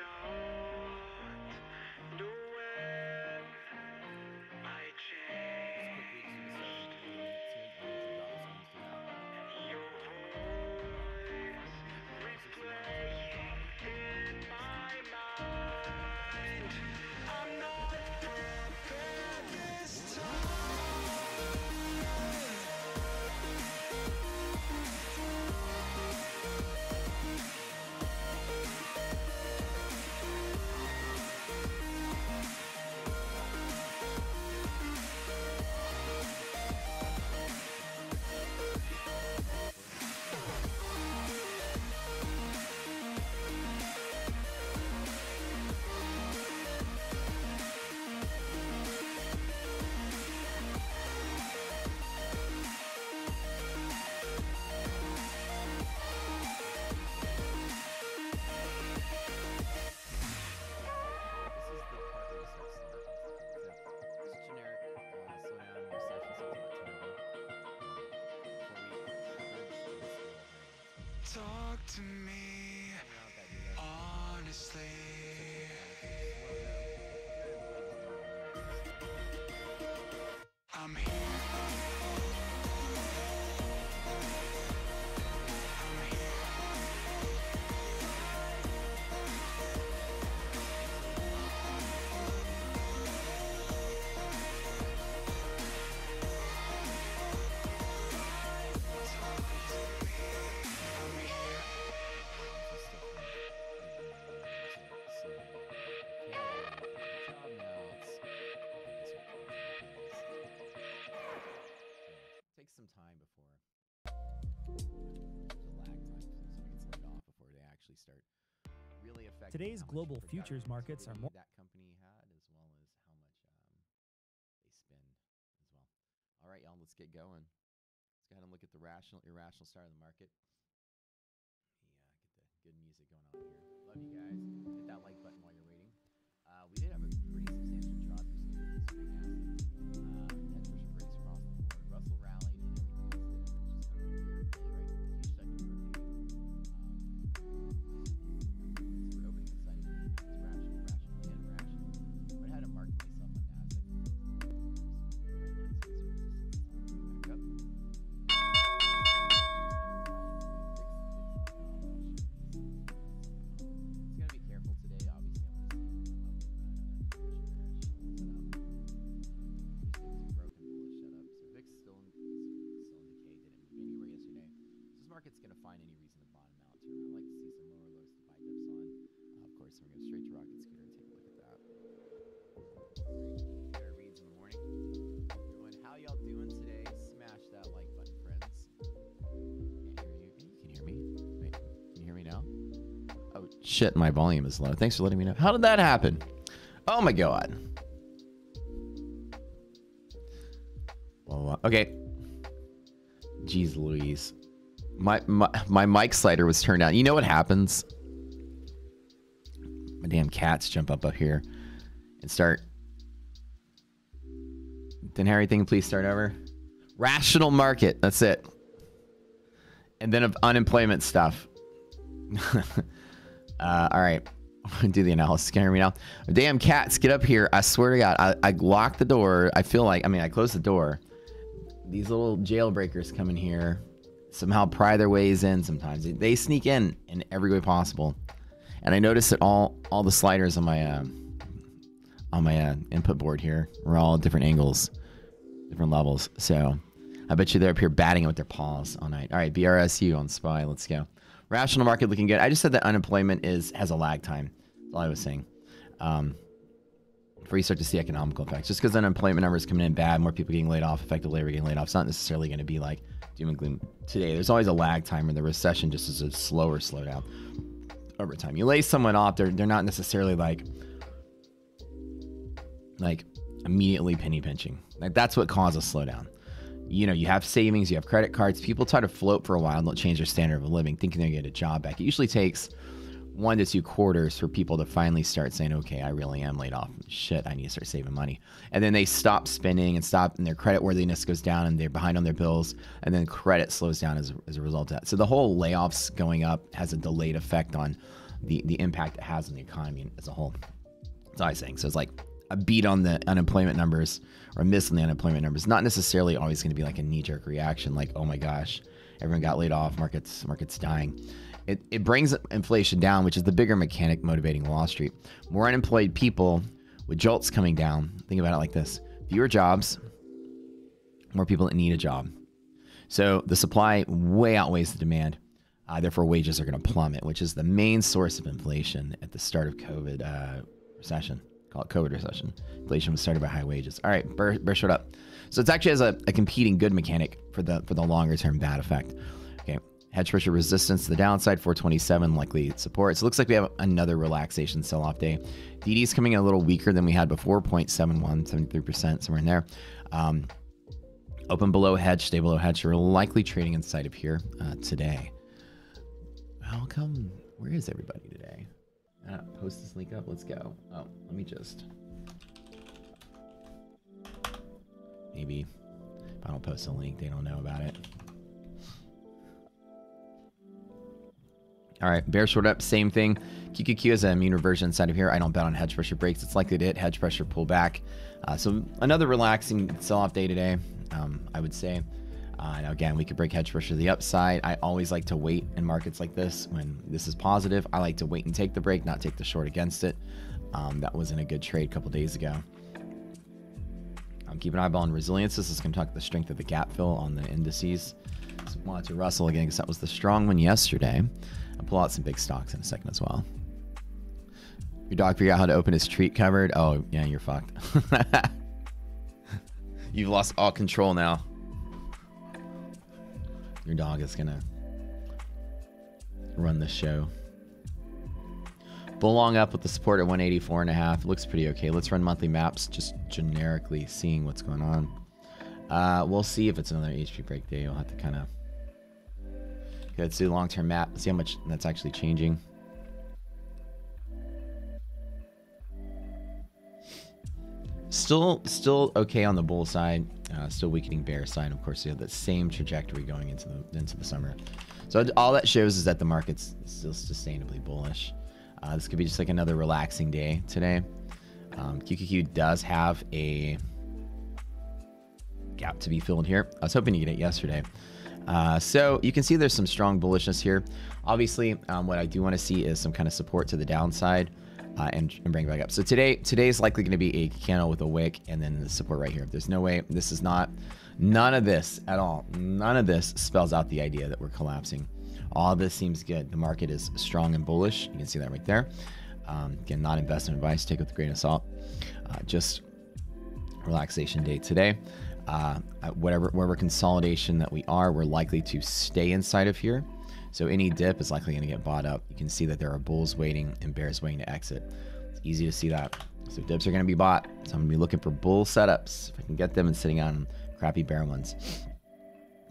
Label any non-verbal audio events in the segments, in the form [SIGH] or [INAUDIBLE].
I Today's global futures markets are more- find any reason to bottom out. Around. I'd like to see some lower lows to buy dips on. Uh, of course, we're gonna go straight to Rocket Scooter and take a look at that. Great. Reads in the morning. Everyone, how y'all doing today? Smash that like button, friends. Can't hear you. You can hear me. Wait, can you hear me now? Oh shit, my volume is low. Thanks for letting me know. How did that happen? Oh my god. Well, okay. Jeez Louise. My, my my mic slider was turned on. You know what happens? My damn cats jump up up here and start. Then everything please start over. Rational market. That's it. And then of unemployment stuff. [LAUGHS] uh, all right. [LAUGHS] do the analysis. Scaring me now. Damn cats, get up here! I swear to God, I, I locked the door. I feel like I mean I closed the door. These little jailbreakers come in here, somehow pry their ways in. Sometimes they, sneak in in every way possible. And I noticed that all all the sliders on my uh, on my uh, input board here are all different angles, different levels. So I bet you they're up here batting with their paws all night. All right, BRSU on SPY. Let's go. Rational market looking good. I just said that unemployment is has a lag time. That's all I was saying. Um, before you start to see economical effects, just because unemployment numbers coming in bad, more people getting laid off, effective labor getting laid off, it's not necessarily going to be like doom and gloom today. There's always a lag time, and the recession just is a slower slowdown over time. You lay someone off, they're they're not necessarily like like immediately penny pinching. Like that's what causes slowdown. You know, you have savings, you have credit cards. People try to float for a while and they'll change their standard of living, thinking they're gonna get a job back. It usually takes one to two quarters for people to finally start saying, okay, I really am laid off. Shit, I need to start saving money. And then they stop spending and stop, and their credit worthiness goes down and they're behind on their bills. And then credit slows down as, as a result of that. So the whole layoffs going up has a delayed effect on the, the impact it has on the economy as a whole. That's all I'm saying. So it's like a beat on the unemployment numbers or a miss on the unemployment numbers. Not necessarily always going to be like a knee jerk reaction, like, oh my gosh, everyone got laid off, markets, markets dying it, it brings inflation down, which is the bigger mechanic motivating Wall Street. More unemployed people with JOLTS coming down. Think about it like this fewer jobs, more people that need a job. So the supply way outweighs the demand. Uh, therefore, wages are going to plummet, which is the main source of inflation at the start of COVID uh, recession. Call it COVID recession. Inflation was started by high wages. All right, Burr, Burr up. So it's actually as a, a competing good mechanic for the for the longer term bad effect. Hedge pressure resistance to the downside, 427 likely support. So it looks like we have another relaxation sell off day. DD is coming in a little weaker than we had before, 0.71, 73%, somewhere in there. Um, open below hedge, stay below hedge. We're likely trading inside of here uh, today. How come? Where is everybody today? Uh, post this link up. Let's go. Oh, let me just. Maybe if I don't post a link, they don't know about it. All right, bear short up, same thing. QQQ is a mean reversion inside of here. I don't bet on hedge pressure breaks. It's likely to hit hedge pressure pullback. Uh, so another relaxing sell-off day today, um, I would say. Uh, now again, we could break hedge pressure to the upside. I always like to wait in markets like this when this is positive. I like to wait and take the break, not take the short against it. Um, that wasn't a good trade a couple days ago. Um, keep an eyeball on resilience. This is going to talk the strength of the gap fill on the indices. So want to Russell again because that was the strong one yesterday. I'll pull out some big stocks in a second as well. Your dog figure out how to open his treat cupboard. Oh, yeah, you're fucked. [LAUGHS] You've lost all control now. Your dog is gonna run the show. Bull long up with the support at 184 and a half. Looks pretty okay. Let's run monthly maps, just generically seeing what's going on. Uh, we'll see if it's another HP break day. We'll have to kind of let's do long-term map. See how much that's actually changing. Still, still okay on the bull side. Uh, still weakening bear side. Of course, you have that same trajectory going into the into the summer. So all that shows is that the market's still sustainably bullish. Uh, this could be just like another relaxing day today. Um, QQQ does have a gap to be filled here. I was hoping to get it yesterday. Uh, so you can see there's some strong bullishness here. Obviously, um, what I do want to see is some kind of support to the downside uh, and, and bring it back up. So today, today is likely going to be a candle with a wick and then the support right here. There's no way. This is not, none of this at all. None of this spells out the idea that we're collapsing. All this seems good. The market is strong and bullish. You can see that right there. Um, again, not investment advice. Take it with a grain of salt. Uh, just relaxation day today uh, whatever consolidation that we are, we're likely to stay inside of here. So any dip is likely going to get bought up. You can see that there are bulls waiting and bears waiting to exit. It's easy to see that. So dips are going to be bought. So I'm going to be looking for bull setups if I can get them and sitting on crappy bear ones.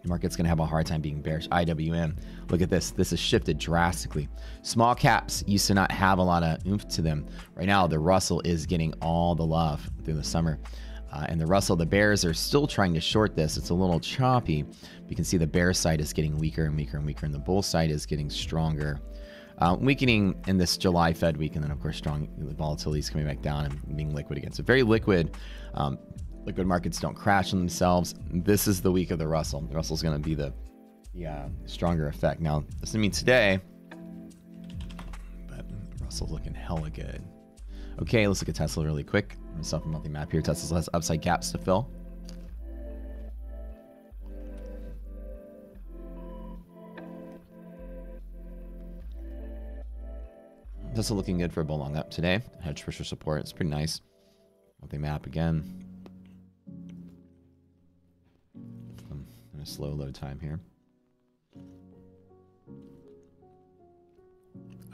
The market's going to have a hard time being bearish. IWM, look at this. This has shifted drastically. Small caps used to not have a lot of oomph to them. Right now, the Russell is getting all the love through the summer. Uh, and the Russell, the Bears are still trying to short this. It's a little choppy. You can see the bear side is getting weaker and weaker and weaker, and the bull side is getting stronger Uh, weakening in this July Fed week, and then of course strong volatility is coming back down and being liquid again. So very liquid. Um, liquid markets don't crash on themselves. This is the week of the Russell. The Russell's going to be the the uh, stronger effect. Now, doesn't mean today, but Russell's looking hella good. Okay, let's look at Tesla really quick. Myself a monthly map here. Tesla has upside gaps to fill. Tesla looking good for a bull long up today. Hedge pressure support. It's pretty nice. Monthly map again. Um, in a slow load time here.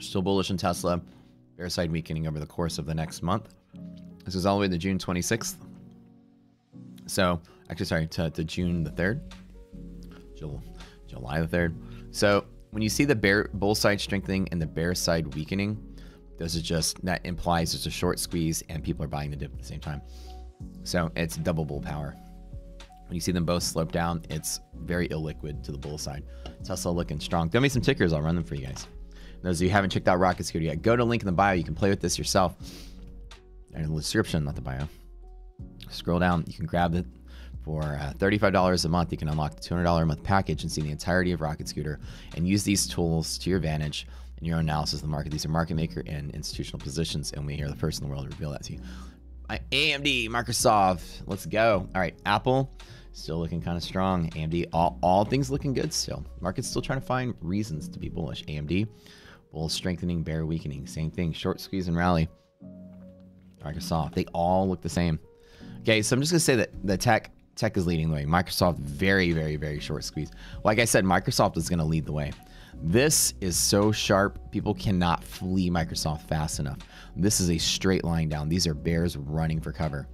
Still bullish in Tesla. Bear side weakening over the course of the next month. This is all the way to June 26th. So, actually, sorry, to, to June the 3rd. July the 3rd. So, when you see the bear bull side strengthening and the bear side weakening, this is just that implies there's a short squeeze and people are buying the dip at the same time. So it's double bull power. When you see them both slope down, it's very illiquid to the bull side. Tesla looking strong. Throw me some tickers, I'll run them for you guys. Those of you who haven't checked out Rocket Scooter yet, go to link in the bio. You can play with this yourself. In the description, not the bio. Scroll down, you can grab it for uh, $35 a month. You can unlock the $200 a month package and see the entirety of Rocket Scooter and use these tools to your advantage in your own analysis of the market. These are market maker and institutional positions, and we are the first in the world to reveal that to you. AMD, Microsoft, let's go. All right, Apple, still looking kind of strong. AMD, all, all things looking good still. Market's still trying to find reasons to be bullish. AMD, bull strengthening, bear weakening. Same thing, short squeeze and rally. Microsoft, they all look the same. Okay, so I'm just gonna say that the tech tech is leading the way. Microsoft, very, very, very short squeeze. Like I said, Microsoft is gonna lead the way. This is so sharp, people cannot flee Microsoft fast enough. This is a straight line down. These are bears running for cover.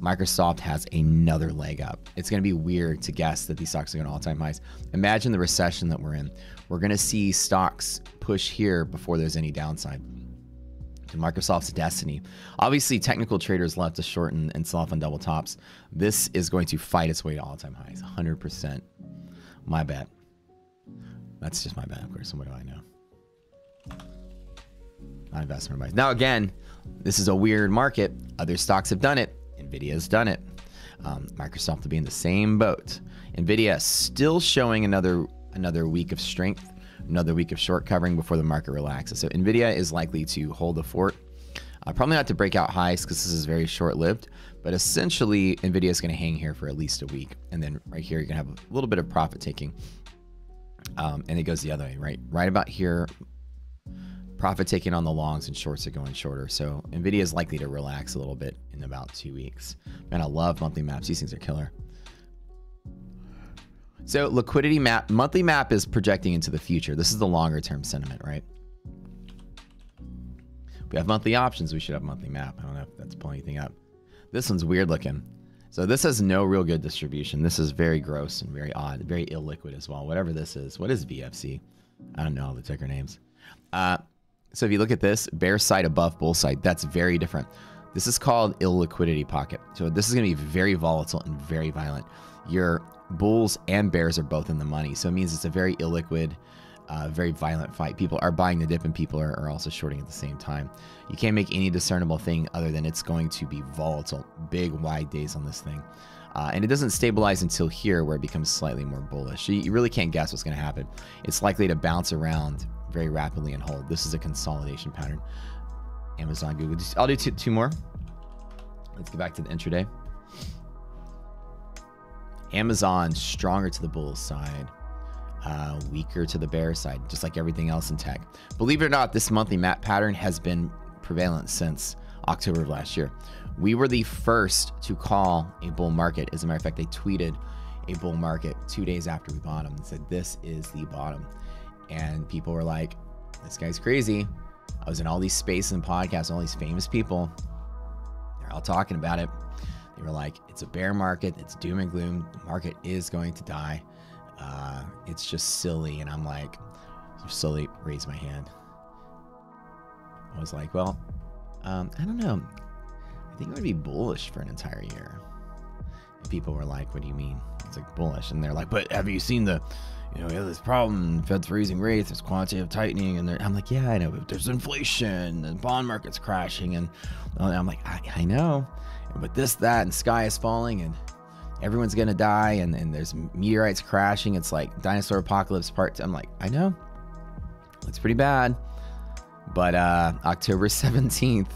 Microsoft has another leg up. It's going to be weird to guess that these stocks are going to all time highs. Imagine the recession that we're in. We're going to see stocks push here before there's any downside. To Microsoft's destiny. Obviously, technical traders left to shorten and sell off on double tops. This is going to fight its way to all time highs. 100%. My bet. That's just my bet, of course. And What do I know? Not investment advice. Now, again, this is a weird market. Other stocks have done it. Nvidia has done it. Um, Microsoft will be in the same boat. Nvidia still showing another another week of strength, another week of short covering before the market relaxes. So Nvidia is likely to hold the fort. Uh, probably not to break out highs because this is very short-lived, but essentially Nvidia is going to hang here for at least a week, and then right here you're going to have a little bit of profit taking um, and it goes the other way, right? Right about here, profit taking on the longs and shorts are going shorter. So NVIDIA is likely to relax a little bit in about two weeks. Man, I love monthly maps. These things are killer. So liquidity map, monthly map is projecting into the future. This is the longer term sentiment, right? We have monthly options. We should have monthly map. I don't know if that's pulling anything up. This one's weird looking. So this has no real good distribution. This is very gross and very odd, very illiquid as well. Whatever this is. What is VFC? I don't know all the ticker names. Uh, so if you look at this, bear side above bull side, that's very different. This is called illiquidity pocket. So this is going to be very volatile and very violent. Your bulls and bears are both in the money. So it means it's a very illiquid, uh, very violent fight. People are buying the dip and people are, are also shorting at the same time. You can't make any discernible thing other than it's going to be volatile. Big wide days on this thing. Uh, and it doesn't stabilize until here where it becomes slightly more bullish. You, you really can't guess what's going to happen. It's likely to bounce around very rapidly and hold. This is a consolidation pattern. Amazon, Google. I'll do two, two more. Let's get back to the intraday. Amazon stronger to the bull side uh, weaker to the bear side, just like everything else in tech. Believe it or not, this monthly map pattern has been prevalent since October of last year. We were the first to call a bull market. As a matter of fact, they tweeted a bull market two days after we bought them and said, This is the bottom. And people were like, This guy's crazy. I was in all these spaces and podcasts, all these famous people. They're all talking about it. They were like, It's a bear market. It's doom and gloom. The market is going to die. Uh, it's just silly. And I'm like, slowly raise my hand. I was like, well, um, I don't know. I think it would be bullish for an entire year. And people were like, "What do you mean?" It's like bullish, and they're like, "But have you seen the?" You know, we have this problem. Fed's raising rates. There's quantitative tightening, and I'm like, yeah, I know. But there's inflation, and bond market's crashing, and I'm like, I, I know. But this, that, and sky is falling, and everyone's gonna die, and, and there's meteorites crashing. It's like dinosaur apocalypse part. Two. I'm like, I know. it's pretty bad. But uh, October [LAUGHS] 17th,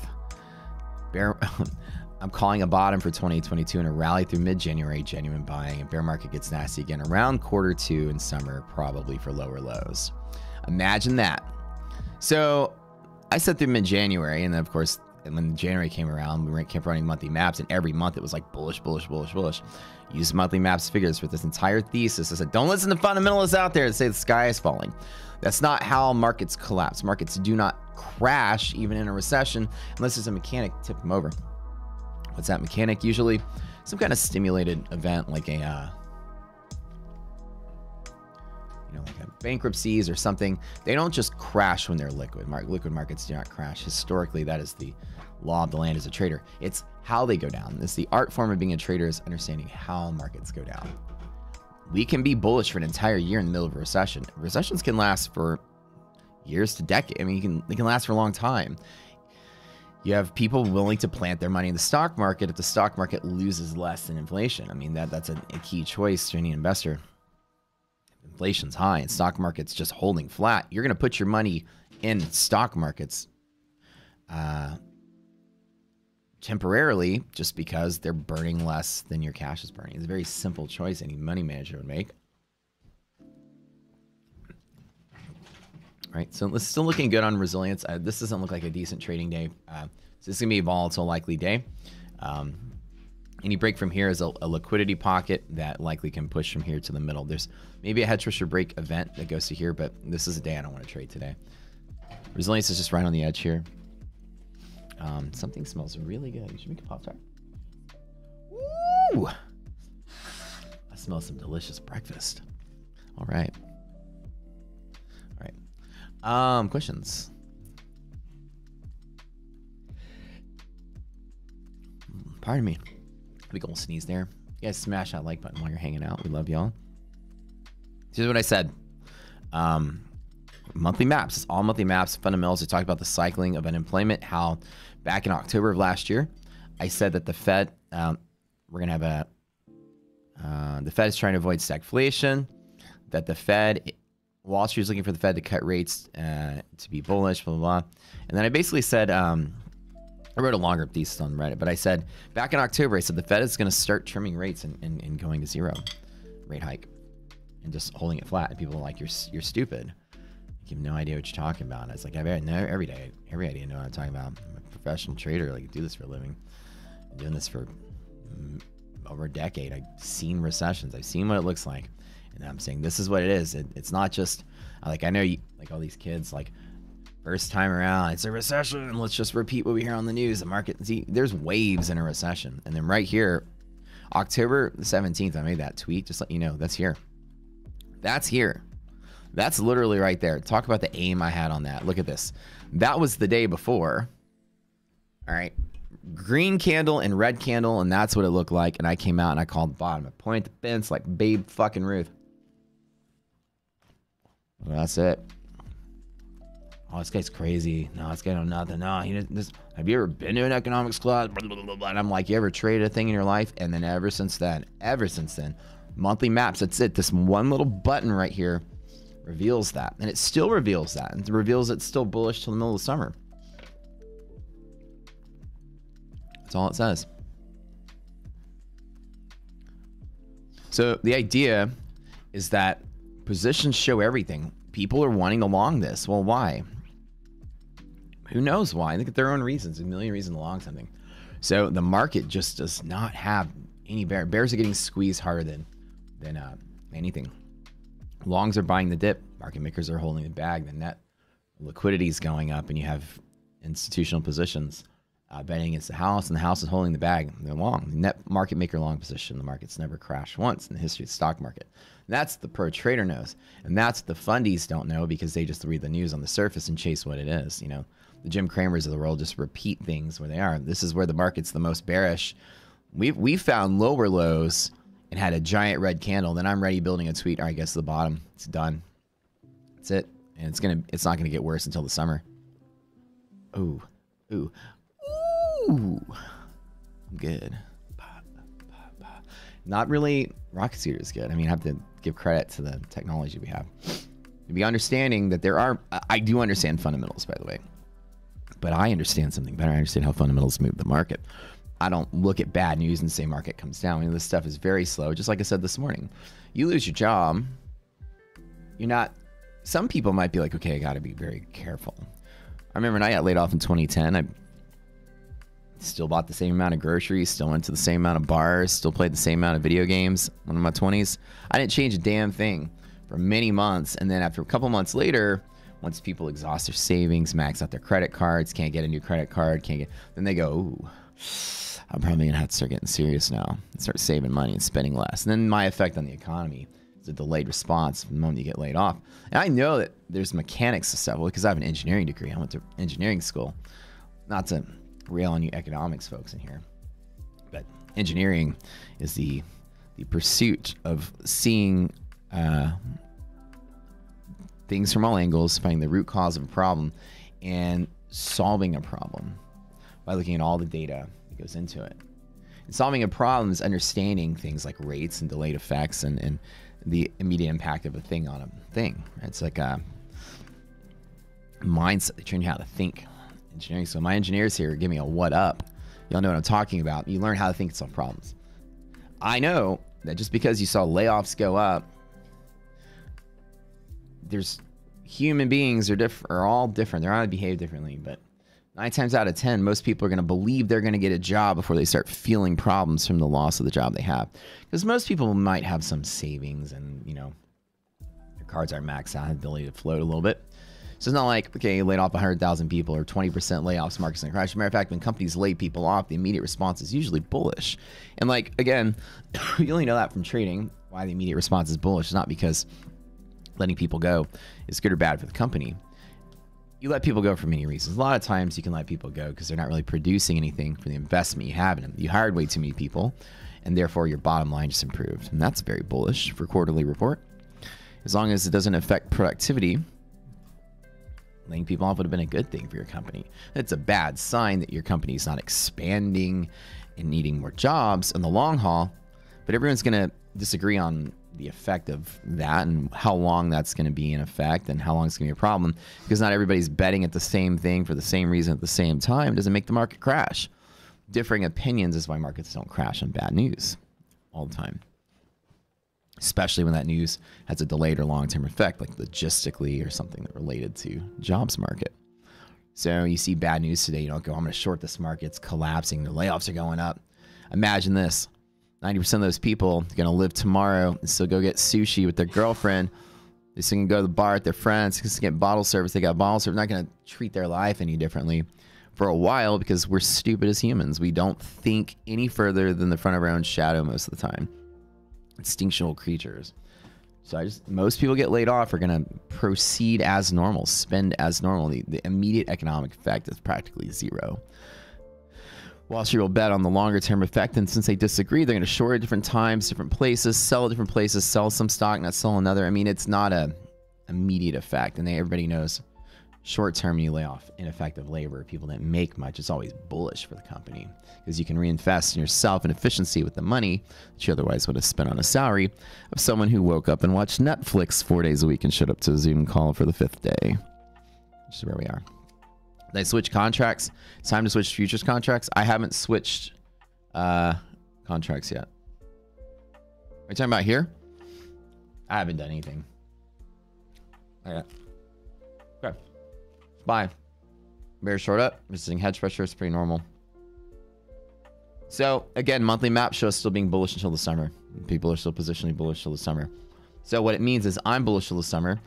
bear, [LAUGHS] I'm calling a bottom for 2022 and a rally through mid January, genuine buying, and bear market gets nasty again around quarter two in summer, probably for lower lows. Imagine that. So I said through mid January, and then of course, and when January came around, we kept running monthly maps, and every month it was like bullish, bullish, bullish, bullish. Use monthly maps figures for this entire thesis. I said, don't listen to fundamentalists out there that say the sky is falling. That's not how markets collapse. Markets do not crash even in a recession unless there's a mechanic tip them over. What's that mechanic? Usually some kind of stimulated event like a uh, you know, like bankruptcies or something. They don't just crash when they're liquid. Liquid markets do not crash. Historically, that is the law of the land as a trader. It's how they go down. It's the art form of being a trader is understanding how markets go down. We can be bullish for an entire year in the middle of a recession. Recessions can last for years to decades. I mean, you can they can last for a long time. You have people willing to plant their money in the stock market if the stock market loses less than inflation. I mean, that that's a, a key choice to any investor. Inflation's high and stock market's just holding flat. You're going to put your money in stock markets uh, temporarily just because they're burning less than your cash is burning. It's a very simple choice any money manager would make. All right, so it's still looking good on resilience. Uh, this doesn't look like a decent trading day. Uh, so this is gonna be a volatile, likely day. Um, any break from here is a, a, liquidity pocket that likely can push from here to the middle. There's maybe a hedge pressure break event that goes to here, but this is a day I don't want to trade today. Resilience is just right on the edge here. Um, something smells really good. You should make a pop tart. Woo! I smell some delicious breakfast. All right. All right. Um, questions. Pardon me. Big old sneeze there. You guys smash that like button while you're hanging out. We love y'all. Here's what I said. Um, monthly maps. It's all monthly maps, fundamentals. I talked about the cycling of unemployment, how back in October of last year, I said that the Fed, um, we're going to have a, uh, the Fed is trying to avoid stagflation, that the Fed, Wall Street is looking for the Fed to cut rates uh, to be bullish, blah, blah, blah. And then I basically said, um, I wrote a longer thesis on Reddit, but I said back in October, I said the Fed is going to start trimming rates and, and, and going to zero rate hike and just holding it flat. And people are like, you're, you're stupid. You have no idea what you're talking about. It's like every, every day, every idea know what I'm talking about. I'm a professional trader. Like, I do this for a living. I'm doing this for mm, over a decade. I've seen recessions. I've seen what it looks like, and I'm saying this is what it is. It, it's not just like I know you, like all these kids like first time around it's a recession. and Let's just repeat what we hear on the news. The market see there's waves in a recession, and then right here, October the 17th, I made that tweet. Just let you know that's here. That's here. That's literally right there. Talk about the aim I had on that. Look at this. That was the day before. All right. Green candle and red candle, and that's what it looked like. And I came out and I called the bottom. I pointed the fence like Babe fucking Ruth. Well, that's it. Oh, this guy's crazy. No, this guy know nothing. No, he this. Have you ever been to an economics class? And I'm like, you ever traded a thing in your life? And then ever since then, ever since then, monthly maps. That's it. This one little button right here reveals that. And it still reveals that. And it reveals it's still bullish till the middle of the summer. That's all it says. So the idea is that positions show everything. People are wanting along this. Well, why? Who knows why? They get their own reasons, a million reasons to long something. So the market just does not have any bear. Bears are getting squeezed harder than than uh, anything. Longs are buying the dip. Market makers are holding the bag. The net liquidity is going up, and you have institutional positions uh, betting against the house, and the house is holding the bag. They're long. Net market maker long position. The market's never crashed once in the history of the stock market. And that's the pro trader knows, and that's the fundies don't know because they just read the news on the surface and chase what it is. You know, the Jim Cramers of the world just repeat things where they are. This is where the market's the most bearish We've we found lower lows and had a giant red candle. Then I'm ready building a tweet. All right, guess the bottom. It's done. That's it. And it's gonna it's not gonna get worse until the summer. Ooh. Ooh. Ooh. I'm good. Not really rocket suit is good. I mean, I have to give credit to the technology we have. To be understanding that there are I do understand fundamentals, by the way. But I understand something better. I understand how fundamentals move the market. I don't look at bad news and say market comes down. I mean, this stuff is very slow. Just like I said this morning, you lose your job, you're not. Some people might be like, okay, I got to be very careful. I remember when I got laid off in 2010, I still bought the same amount of groceries, still went to the same amount of bars, still played the same amount of video games when in my 20s. I didn't change a damn thing for many months. And then after a couple months later, once people exhaust their savings, max out their credit cards, can't get a new credit card, can't get, then they go, ooh, I'm probably gonna have to start getting serious now and start saving money and spending less. And then my effect on the economy is a delayed response from the moment you get laid off. And I know that there's mechanics to stuff because I have an engineering degree. I went to engineering school. Not to rail on you economics folks in here, but engineering is the the pursuit of seeing uh, things from all angles, finding the root cause of a problem, and solving a problem by looking at all the data that goes into it. And solving a problem is understanding things like rates and delayed effects and, and the immediate impact of a thing on a thing. It's like a mindset. They train you how to think. Engineering. So my engineers here give me a what up. Y'all know what I'm talking about. You learn how to think and solve problems. I know that just because you saw layoffs go up, there's human beings are different are all different. They're to behave differently, but nine times out of ten, most people are going to believe they're going to get a job before they start feeling problems from the loss of the job they have. Because most people might have some savings and you know their cards aren't maxed out, ability to float a little bit. So it's not like okay, you laid off 100,000 people or 20% layoffs, market's to crash. Matter of fact, when companies lay people off, the immediate response is usually bullish. And like again, [COUGHS] you only know that from trading. Why the immediate response is bullish is not because letting people go is good or bad for the company. You let people go for many reasons. A lot of times you can let people go because they're not really producing anything for the investment you have in them. You hired way too many people, and therefore your bottom line just improved. And that's very bullish for quarterly report. As long as it doesn't affect productivity, laying people off would have been a good thing for your company. It's a bad sign that your company is not expanding and needing more jobs in the long haul, but everyone's going to disagree on the effect of that and how long that's going to be in effect and how long it's going to be a problem because not everybody's betting at the same thing for the same reason at the same time doesn't make the market crash. Differing opinions is why markets don't crash on bad news all the time especially when that news has a delayed or long-term effect like logistically or something related to jobs market. So you see bad news today you don't go i'm going to short this market it's collapsing the layoffs are going up. Imagine this 90% of those people are going to live tomorrow and still go get sushi with their girlfriend. They're still going to go to the bar with their friends, just get bottle service. They got bottle service. They're not going to treat their life any differently for a while because we're stupid as humans. We don't think any further than the front of our own shadow most of the time. Instinctual creatures. So I just most people get laid off are going to proceed as normal, spend as normal. The, the immediate economic effect is practically zero. Wall Street will bet on the longer term effect. And since they disagree, they're going to short at different times, different places, sell at different places, sell some stock, not sell another. I mean, it's not a immediate effect. And they, everybody knows short term, you lay off ineffective labor, people that make much. It's always bullish for the company because you can reinvest in yourself and efficiency with the money that you otherwise would have spent on a salary of someone who woke up and watched Netflix four days a week and showed up to a Zoom call for the fifth day, which is where we are. They switch contracts. It's time to switch futures contracts. I haven't switched uh, contracts yet. Are you talking about here? I haven't done anything. Okay. Okay. Bye. Bear short up. Resisting hedge pressure is pretty normal. So again, monthly map shows still being bullish until the summer. People are still positionally bullish till the summer. So what it means is I'm bullish till the summer.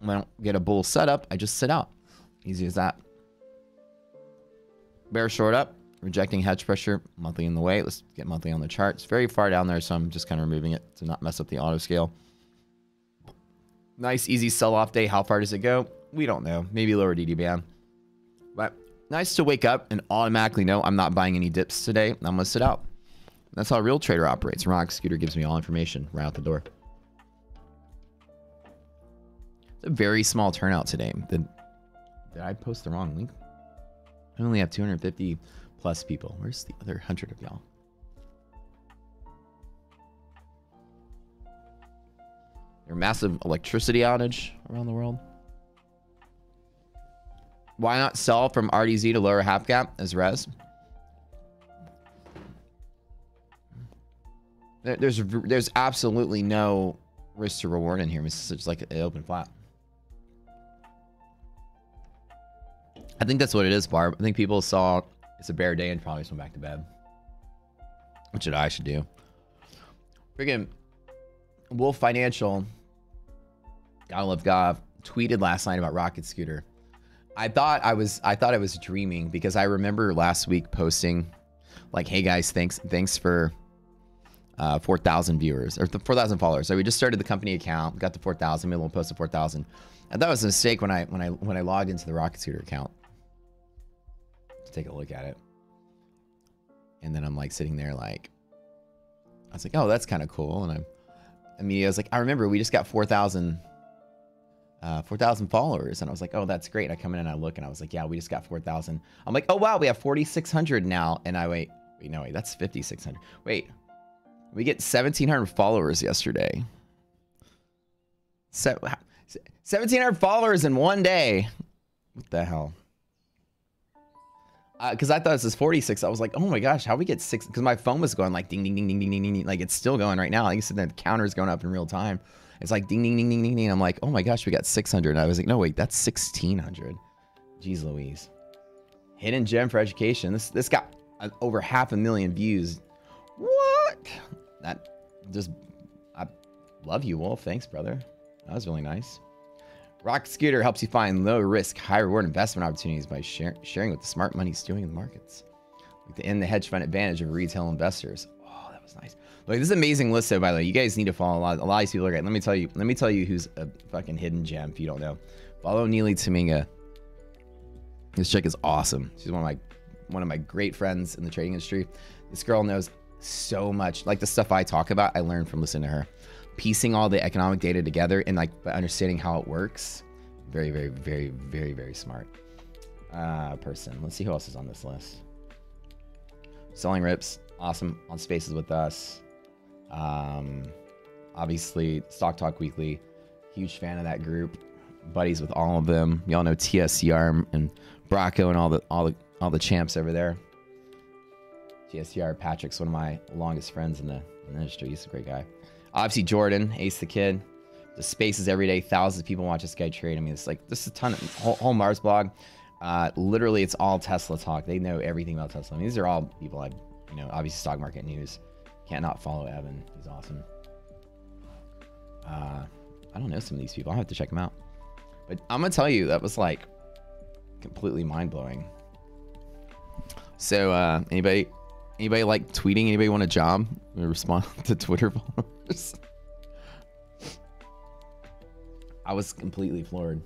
When I don't get a bull setup, I just sit out. Easy as that. Bear short up, rejecting hedge pressure, monthly in the way. Let's get monthly on the chart. It's very far down there, so I'm just kind of removing it to not mess up the auto scale. Nice, easy sell off day. How far does it go? We don't know. Maybe lower DDBM. But nice to wake up and automatically know I'm not buying any dips today. I'm going to sit out. That's how a real trader operates. Rocket Scooter gives me all information right out the door. It's a very small turnout today. Did, did I post the wrong link? I only have 250 plus people. Where's the other 100 of y'all? There massive electricity outage around the world. Why not sell from RDZ to lower half gap as res? There- There's there's absolutely no risk to reward in here. It's just like an open flat. I think that's what it is, Barb. I think people saw it's a bear day and probably just went back to bed. Which I should do. Freaking Wolf Financial, gotta love God, tweeted last night about Rocket Scooter. I thought I was I thought I was dreaming because I remember last week posting like, "Hey guys, thanks thanks for uh, 4,000 viewers or 4,000 followers." So we just started the company account, got to 4,000, maybe we'll post to 4,000. I thought it was a mistake when I when I when I logged into the Rocket Scooter account to take a look at it, and then I'm like sitting there like, I was like, "Oh, that's kind of cool," and I'm I mean, I was like, I remember we just got 4,000 uh, 4,000 followers. And I was like, oh, that's great. I come in and I look and I was like, yeah, we just got 4,000. I'm like, oh, wow, we have 4,600 now. And I wait, wait, no, wait, that's 5,600. Wait, we get 1,700 followers yesterday. Se- 1,700 followers in one day. What the hell? Because I thought this was 46. I was like, oh my gosh, how we get six? Because my phone was going like ding, ding, ding, ding, ding, ding, ding. Like it's still going right now. Like you said, the counter's going up in real time. It's like ding, ding, ding, ding, ding, ding. I'm like, oh my gosh, we got 600. And I was like, no, wait, that's 1,600. Jeez Louise. Hidden gem for education. This this got uh, over half a million views. What? That just, I love you, Wolf. Thanks, brother. That was really nice. Rocket Scooter helps you find low risk, high reward investment opportunities by share, sharing what the smart money's doing in the markets. Like the end the hedge fund advantage of retail investors. Oh, that was nice. Look, this is amazing list, though. By the way, you guys need to follow a lot. A lot of these people are great. Let me tell you. Let me tell you who's a fucking hidden gem. If you don't know, follow Neely Taminga. This chick is awesome. She's one of my one of my great friends in the trading industry. This girl knows so much. Like the stuff I talk about, I learned from listening to her. Piecing all the economic data together and like understanding how it works. Very, very, very, very, very smart uh, person. Let's see who else is on this list. Selling Rips, awesome on Spaces with us. Um, obviously, Stock Talk Weekly, huge fan of that group. Buddies with all of them. Y'all know TSCR and Bracco and all the all the all the champs over there. TSCR Patrick's one of my longest friends in the, in the industry. He's a great guy. Obviously, Jordan, Ace the Kid. The spaces every day. Thousands of people watch this guy trade. I mean, it's like this is a ton of whole, whole Mars blog. Uh, literally, it's all Tesla talk. They know everything about Tesla. I mean, these are all people I, you know, obviously stock market news. Can't not follow Evan. He's awesome. Uh, I don't know some of these people. I will have to check them out. But I'm gonna tell you that was like completely mind blowing. So, uh, anybody, anybody like tweeting? Anybody want a job? Respond [LAUGHS] to Twitter followers. I was completely floored.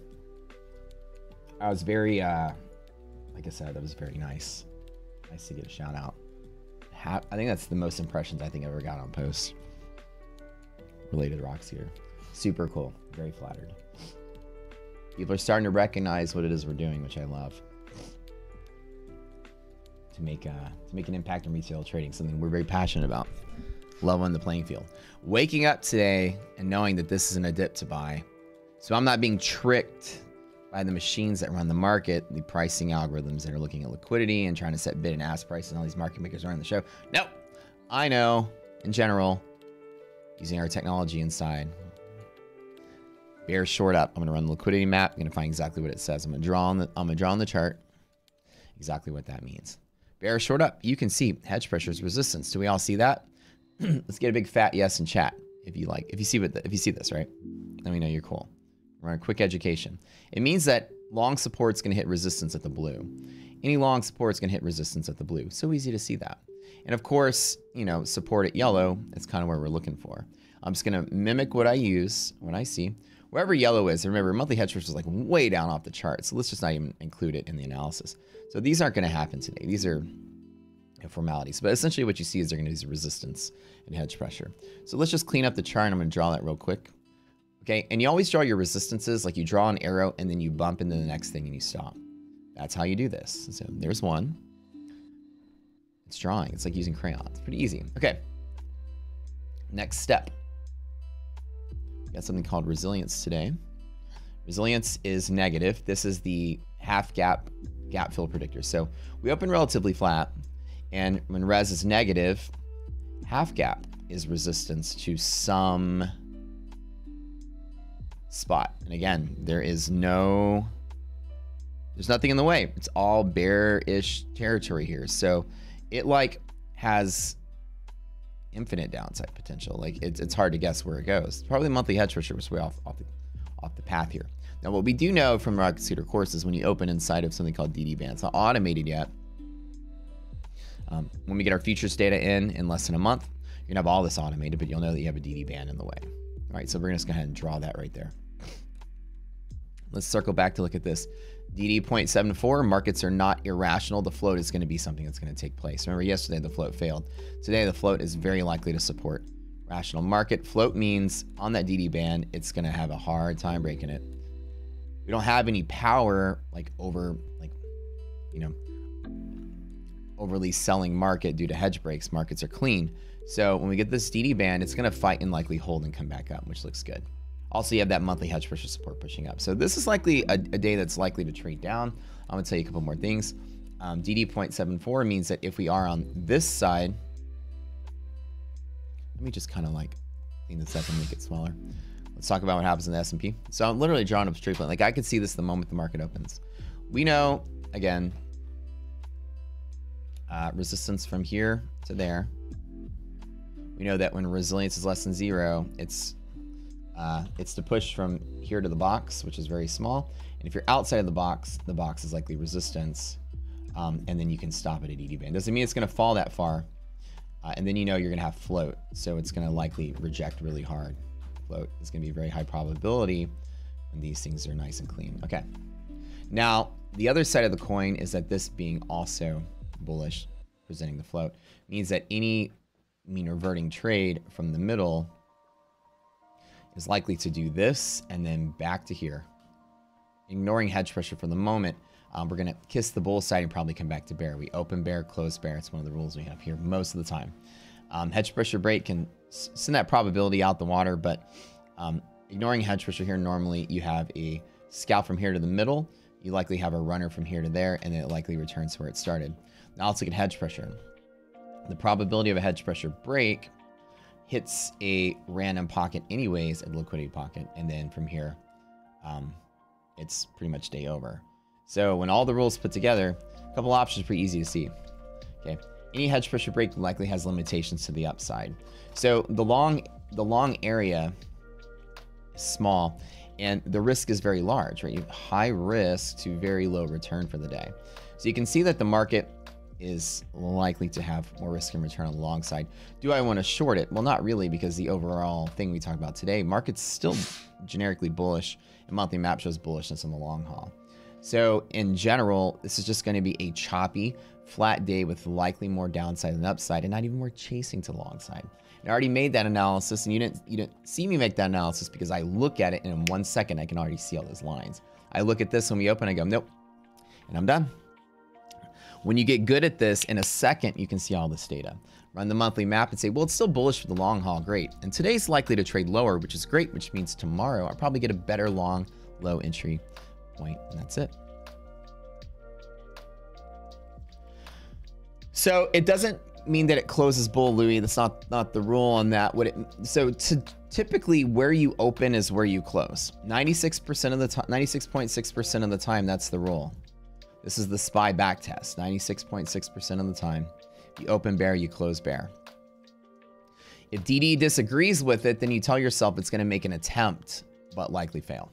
I was very, uh, like I said, that was very nice. Nice to get a shout out. I think that's the most impressions I think I ever got on posts related to Rocks here. Super cool. Very flattered. People are starting to recognize what it is we're doing, which I love. To make uh, to make an impact in retail trading, something we're very passionate about. Love on the playing field. Waking up today and knowing that this isn't a dip to buy, so I'm not being tricked by the machines that run the market, the pricing algorithms that are looking at liquidity and trying to set bid and ask prices, and all these market makers running the show. No, I know in general, using our technology inside. Bear short up. I'm gonna run the liquidity map. I'm gonna find exactly what it says. I'm gonna draw on the I'm gonna draw on the chart exactly what that means. Bear short up. You can see hedge pressures, resistance. Do we all see that? [CLEARS THROAT] Let's get a big fat yes in chat if you like. If you see what the, if you see this, right? Let me know you're cool. Run a quick education. It means that long support's going to hit resistance at the blue. Any long support's going to hit resistance at the blue. So easy to see that. And of course, you know, support at yellow, that's kind of where we're looking for. I'm just going to mimic what I use when I see. Wherever yellow is, remember, monthly hedge pressure is like way down off the chart. So let's just not even include it in the analysis. So these aren't going to happen today. These are formalities. But essentially, what you see is they're going to use resistance and hedge pressure. So let's just clean up the chart. I'm going to draw that real quick. Okay, and you always draw your resistances like you draw an arrow and then you bump into the next thing and you stop. That's how you do this. So there's one. It's drawing. It's like using crayons. it's Pretty easy. Okay. Next step. We got something called resilience today. Resilience is negative. This is the half gap gap fill predictor. So we open relatively flat, and when res is negative, half gap is resistance to some spot. And again, there is no, there's nothing in the way. It's all bearish territory here. So it like has infinite downside potential. Like it's, it's hard to guess where it goes. Probably monthly hedge pressure was way off, off, the, off the path here. Now, what we do know from Rocket Scooter Course is when you open inside of something called DD Band, it's not automated yet. Um, when we get our futures data in in less than a month, you're gonna have all this automated, but you'll know that you have a DD band in the way. All right, so we're gonna just go ahead and draw that right there. Let's circle back to look at this. DD 0.74, markets are not irrational. The float is going to be something that's going to take place. Remember, yesterday the float failed. Today, the float is very likely to support rational market. Float means on that DD band, it's going to have a hard time breaking it. We don't have any power like over, like, you know, overly selling market due to hedge breaks. Markets are clean. So when we get this DD band, it's going to fight and likely hold and come back up, which looks good. Also, you have that monthly hedge pressure support pushing up. So this is likely a, a day that's likely to trade down. I'm to tell you a couple more things. Um, DD 0.74 means that if we are on this side, let me just kind of like clean this up and make it smaller. Let's talk about what happens in the S&P. So I'm literally drawing up straight line. Like I could see this the moment the market opens. We know, again, uh, resistance from here to there. We know that when resilience is less than zero, it's uh, it's to push from here to the box, which is very small. And if you're outside of the box, the box is likely resistance. Um, and then you can stop it at DD band. Doesn't mean it's going to fall that far. Uh, and then you know you're going to have float. So it's going to likely reject really hard. Float is going to be a very high probability when these things are nice and clean. Okay. Now, the other side of the coin is that this being also bullish, presenting the float, means that any mean reverting trade from the middle is likely to do this and then back to here. Ignoring hedge pressure for the moment, um, we're to kiss the bull side and probably come back to bear. We open bear, close bear. It's one of the rules we have here most of the time. Um, hedge pressure break can send that probability out the water, but um, ignoring hedge pressure here, normally you have a scalp from here to the middle. You likely have a runner from here to there, and it likely returns to where it started. Now let's look at hedge pressure. The probability of a hedge pressure break hits a random pocket anyways, a liquidity pocket, and then from here, um, it's pretty much day over. So when all the rules put together, a couple options pretty easy to see. Okay, any hedge pressure break likely has limitations to the upside. So the long the long area is small, and the risk is very large, right? You have high risk to very low return for the day. So you can see that the market is likely to have more risk and return on the long side. Do I want to short it? Well, not really, because the overall thing we talked about today, market's still generically bullish, and monthly map shows bullishness in the long haul. So in general, this is just going to be a choppy, flat day with likely more downside than upside, and not even more chasing to the long side. And I already made that analysis, and you didn't you didn't see me make that analysis because I look at it, and in one second I can already see all those lines. I look at this when we open, I go, nope, and I'm done. When you get good at this, in a second, you can see all this data. Run the monthly map and say, well, it's still bullish for the long haul, great. And today's likely to trade lower, which is great, which means tomorrow I'll probably get a better long, low entry point, and that's it. So it doesn't mean that it closes bull, Louis. That's not not the rule on that. What it so to typically where you open is where you close. 96% of the time, 96.6% of the time, that's the rule. This is the SPY back test. 96.6% of the time, you open bear, you close bear. If DD disagrees with it, then you tell yourself it's going to make an attempt, but likely fail.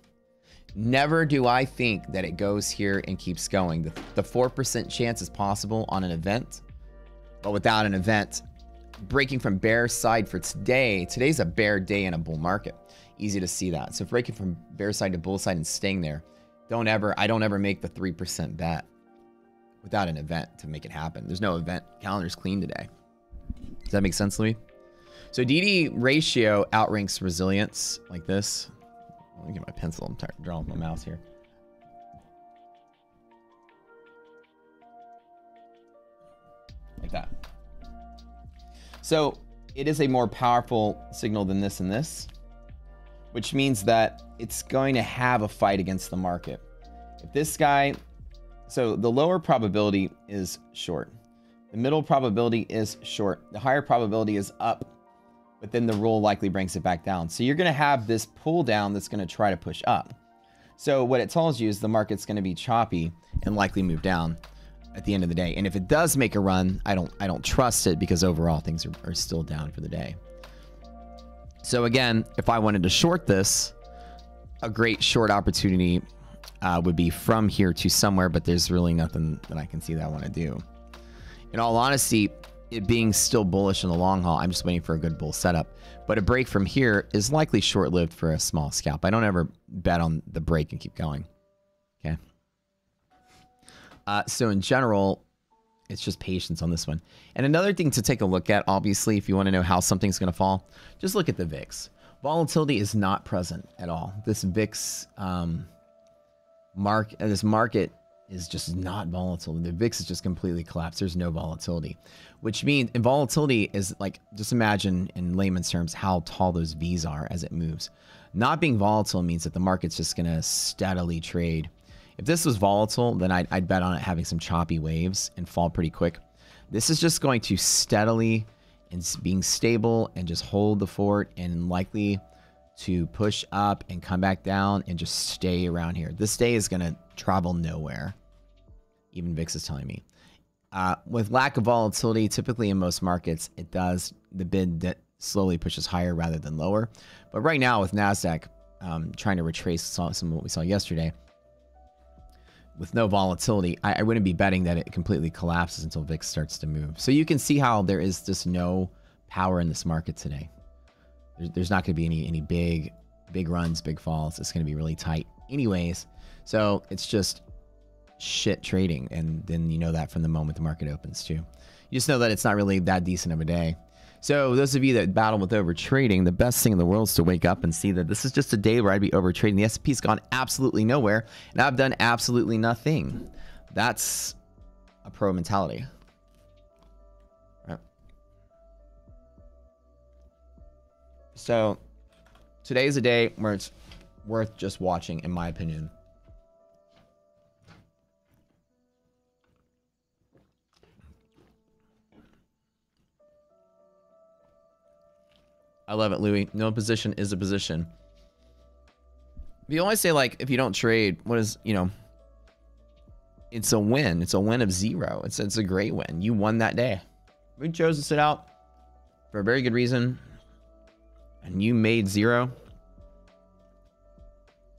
Never do I think that it goes here and keeps going. The, the 4% chance is possible on an event, but without an event, breaking from bear side for today, today's a bear day in a bull market. Easy to see that. So breaking from bear side to bull side and staying there, don't ever, I don't ever make the 3% bet without an event to make it happen. There's no event. Calendar's clean today. Does that make sense, Louis? So DD ratio outranks resilience like this. Let me get my pencil. I'm tired drawing with my mouse here. Like that. So it is a more powerful signal than this and this, which means that it's going to have a fight against the market. If this guy, so the lower probability is short. The middle probability is short. The higher probability is up, but then the rule likely brings it back down. So you're going to have this pull down that's going to try to push up. So what it tells you is the market's going to be choppy and likely move down at the end of the day. And if it does make a run, I don't I don't trust it because overall things are, are still down for the day. So again, if I wanted to short this, a great short opportunity uh, would be from here to somewhere, but there's really nothing that I can see that I want to do. In all honesty, it being still bullish in the long haul, I'm just waiting for a good bull setup. But a break from here is likely short lived for a small scalp. I don't ever bet on the break and keep going. Okay. Uh, so in general, it's just patience on this one. And another thing to take a look at, obviously, if you want to know how something's going to fall, just look at the VIX. Volatility is not present at all. This VIX um, mark, uh, this market is just not volatile. The VIX is just completely collapsed. There's no volatility, which means and volatility is like just imagine in layman's terms how tall those V's are as it moves. Not being volatile means that the market's just to steadily trade. If this was volatile, then I'd, I'd bet on it having some choppy waves and fall pretty quick. This is just going to steadily and being stable and just hold the fort and likely to push up and come back down and just stay around here. This day is going to travel nowhere. Even VIX is telling me. Uh, with lack of volatility, typically in most markets, it does the bid that slowly pushes higher rather than lower. But right now, with Nasdaq um, trying to retrace some of what we saw yesterday, with no volatility, I, I, wouldn't be betting that it completely collapses until VIX starts to move. So you can see how there is just no power in this market today. There's, there's not going to be any any big big runs, big falls. It's going to be really tight, anyways. So it's just shit trading, and then you know that from the moment the market opens too. You just know that it's not really that decent of a day. So those of you that battle with overtrading, the best thing in the world is to wake up and see that this is just a day where I'd be overtrading. The S&P's gone absolutely nowhere, and I've done absolutely nothing. That's a pro mentality. Right. So today is a day where it's worth just watching, in my opinion. I love it, Louis. No position is a position. You always say like, if you don't trade, what is you know? It's a win. It's a win of zero. It's it's a great win. You won that day. We chose to sit out for a very good reason, and you made zero.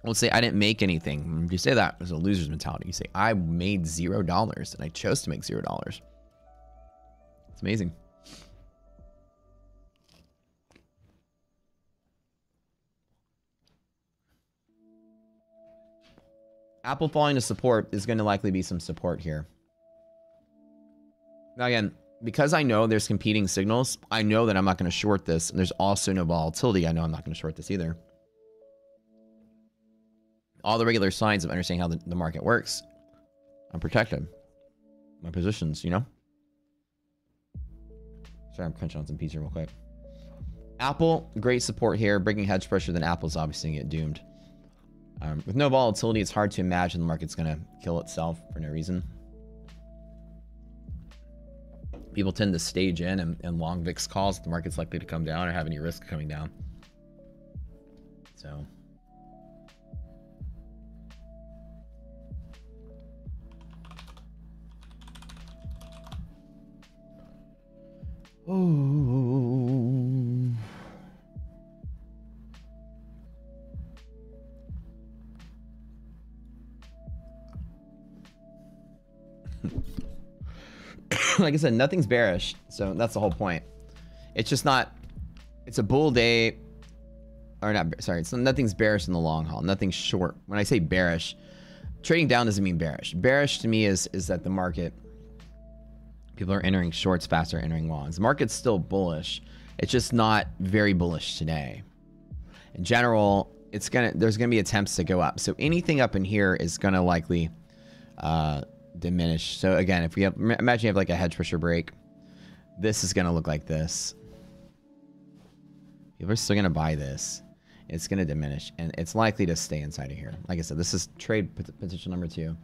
Let's say I didn't make anything. You say that as a loser's mentality, you say I made zero dollars and I chose to make zero dollars. It's amazing. Apple falling to support is going to likely be some support here. Now again, because I know there's competing signals, I know that I'm not going to short this. And there's also no volatility. I know I'm not going to short this either. All the regular signs of understanding how the, the market works. I'm protected. My positions, you know? Sorry, I'm crunching on some pizza real quick. Apple, great support here. Breaking hedge pressure, then Apple's obviously going to get doomed. Um, with no volatility, it's hard to imagine the market's going to kill itself for no reason. People tend to stage in and, and long VIX calls. If the market's likely to come down or have any risk coming down. So. Oh. [COUGHS] like I said, nothing's bearish. So that's the whole point. It's just not, it's a bull day, or not, sorry, it's nothing's bearish in the long haul. Nothing's short. When I say bearish, trading down doesn't mean bearish. Bearish to me is is that the market people are entering shorts faster, entering longs. The market's still bullish. It's just not very bullish today. In general, it's gonna there's gonna be attempts to go up. So anything up in here is gonna likely uh, diminish. So again, if we have imagine you have like a hedge pressure break, this is gonna look like this. People are still gonna buy this. It's gonna diminish, and it's likely to stay inside of here. Like I said, this is trade potential number two.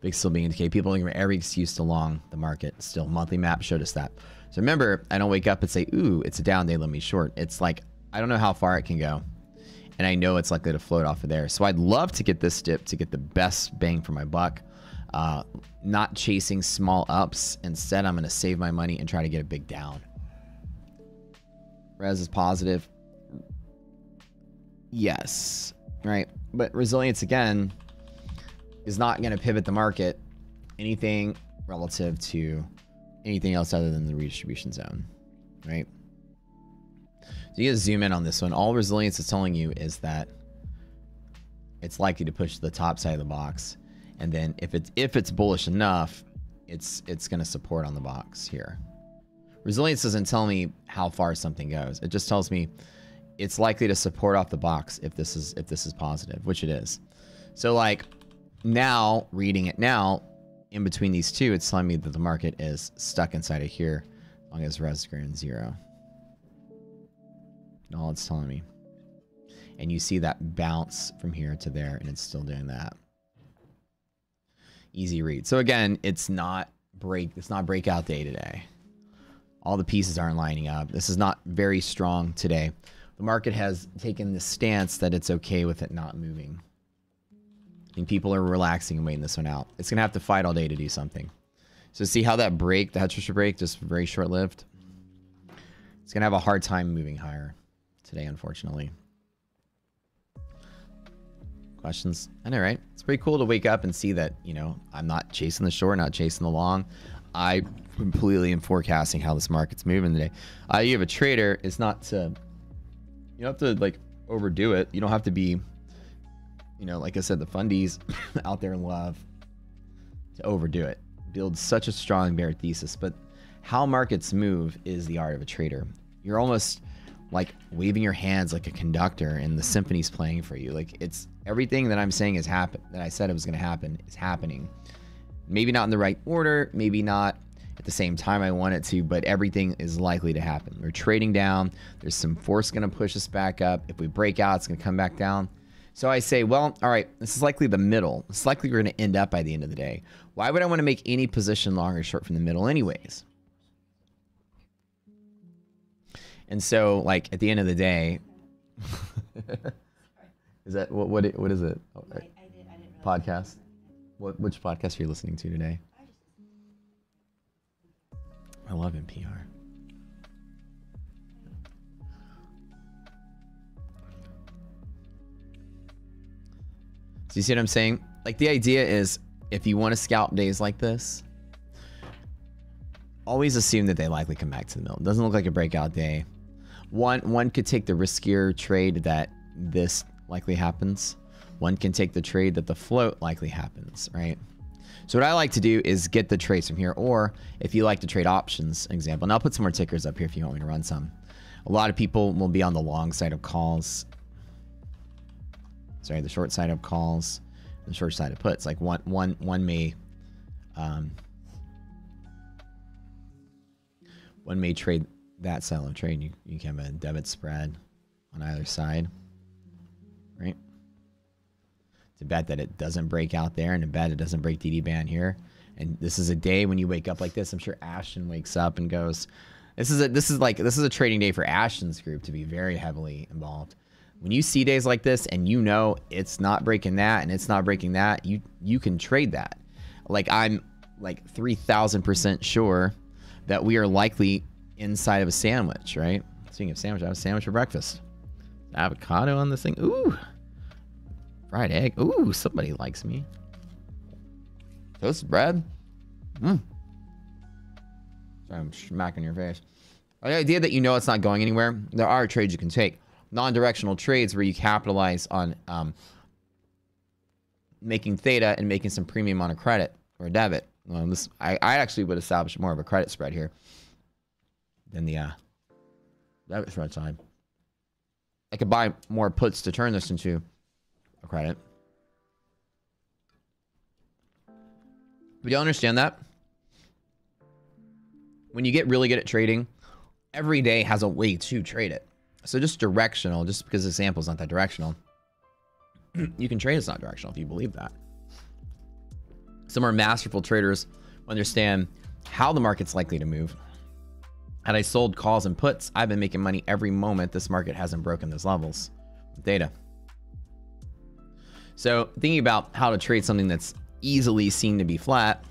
Big still being indicated. People looking for every excuse to long the market. Still, monthly map showed us that. So remember, I don't wake up and say, "Ooh, it's a down day. Let me short." It's like I don't know how far it can go, and I know it's likely to float off of there. So I'd love to get this dip to get the best bang for my buck. Uh, not chasing small ups. Instead, I'm going to save my money and try to get a big down. Res is positive. Yes. Right. But resilience again is not going to pivot the market anything relative to anything else other than the redistribution zone. Right. So you guys zoom in on this one. All resilience is telling you is that it's likely to push the top side of the box. And then if it's if it's bullish enough, it's it's going to support on the box here. Resilience doesn't tell me how far something goes. It just tells me it's likely to support off the box if this is if this is positive, which it is. So like now reading it now, in between these two, it's telling me that the market is stuck inside of here as long as res greater than zero. And all it's telling me. And you see that bounce from here to there, and it's still doing that. Easy read. So again, it's not break. It's not breakout day today. All the pieces aren't lining up. This is not very strong today. The market has taken the stance that it's okay with it not moving. And people are relaxing and waiting this one out. It's gonna have to fight all day to do something. So see how that break, the pressure break, just very short lived. It's gonna have a hard time moving higher today, unfortunately. Questions? I know, right? It's pretty cool to wake up and see that, you know, I'm not chasing the short, not chasing the long. I completely am forecasting how this market's moving today. Uh, you have a trader, it's not to, you don't have to like overdo it. You don't have to be, you know, like I said, the fundies [LAUGHS] out there in love to overdo it. Build such a strong bear thesis, but how markets move is the art of a trader. You're almost like waving your hands like a conductor and the symphony's playing for you. Like it's everything that I'm saying is happen that I said it was going to happen is happening. Maybe not in the right order, maybe not at the same time I want it to, but everything is likely to happen. We're trading down. There's some force going to push us back up. If we break out, it's going to come back down. So I say, well, all right, this is likely the middle. It's likely we're going to end up by the end of the day. Why would I want to make any position long or short from the middle, anyways? And so, like at the end of the day, [LAUGHS] is that what what what is it? Oh, I, I did. I didn't. Podcast. What which podcast are you listening to today? I love NPR. So you see what I'm saying? Like the idea is if you want to scalp days like this, always assume that they likely come back to the mill. It doesn't look like a breakout day. One one could take the riskier trade that this likely happens. One can take the trade that the float likely happens, right? So what I like to do is get the trades from here, or if you like to trade options, example, and I'll put some more tickers up here if you want me to run some. A lot of people will be on the long side of calls. Sorry, the short side of calls, the short side of puts. Like one, one, one may, um, one may trade that style of trade. You, you can have a debit spread on either side, right? to bet that it doesn't break out there and to bet it doesn't break DD band here. And this is a day when you wake up like this. I'm sure Ashton wakes up and goes, "This is a this is like this is a trading day for Ashton's group to be very heavily involved." When you see days like this and you know it's not breaking that and it's not breaking that, you you can trade that. Like I'm like three thousand percent sure that we are likely inside of a sandwich, right? Speaking of sandwich, I have a sandwich for breakfast. Avocado on this thing. Ooh. Fried egg. Ooh, somebody likes me. Toasted bread. Mmm. Sorry, I'm smacking your face. The idea that you know it's not going anywhere, there are trades you can take. Non-directional trades where you capitalize on um, making theta and making some premium on a credit or a debit. Well, this I, I actually would establish more of a credit spread here than the uh, debit spread side. I could buy more puts to turn this into a credit. But you understand that? When you get really good at trading, every day has a way to trade it. So just directional, just because the sample is not that directional, [CLEARS THROAT] you can trade it's not directional if you believe that. Some more masterful traders understand how the market's likely to move. Had I sold calls and puts, I've been making money every moment this market hasn't broken those levels. Data. So thinking about how to trade something that's easily seen to be flat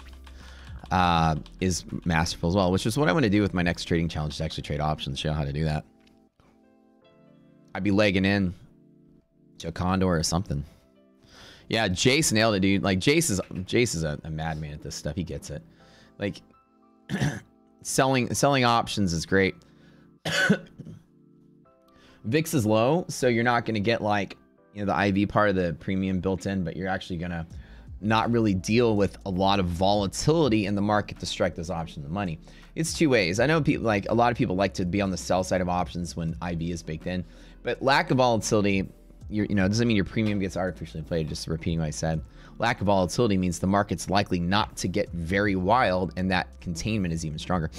uh, is masterful as well, which is what I want to do with my next trading challenge to actually trade options, show how to do that. I'd be legging in to a condor or something. Yeah, Jace nailed it, dude. Like Jace is Jace is a, a madman at this stuff. He gets it. Like [CLEARS THROAT] selling selling options is great. [COUGHS] VIX is low, so you're not going to get like you know the IV part of the premium built in, but you're actually going to not really deal with a lot of volatility in the market to strike those options of money. It's two ways. I know people like a lot of people like to be on the sell side of options when IV is baked in, but lack of volatility, you know, doesn't mean your premium gets artificially inflated. Just repeating what I said. Lack of volatility means the market's likely not to get very wild, and that containment is even stronger.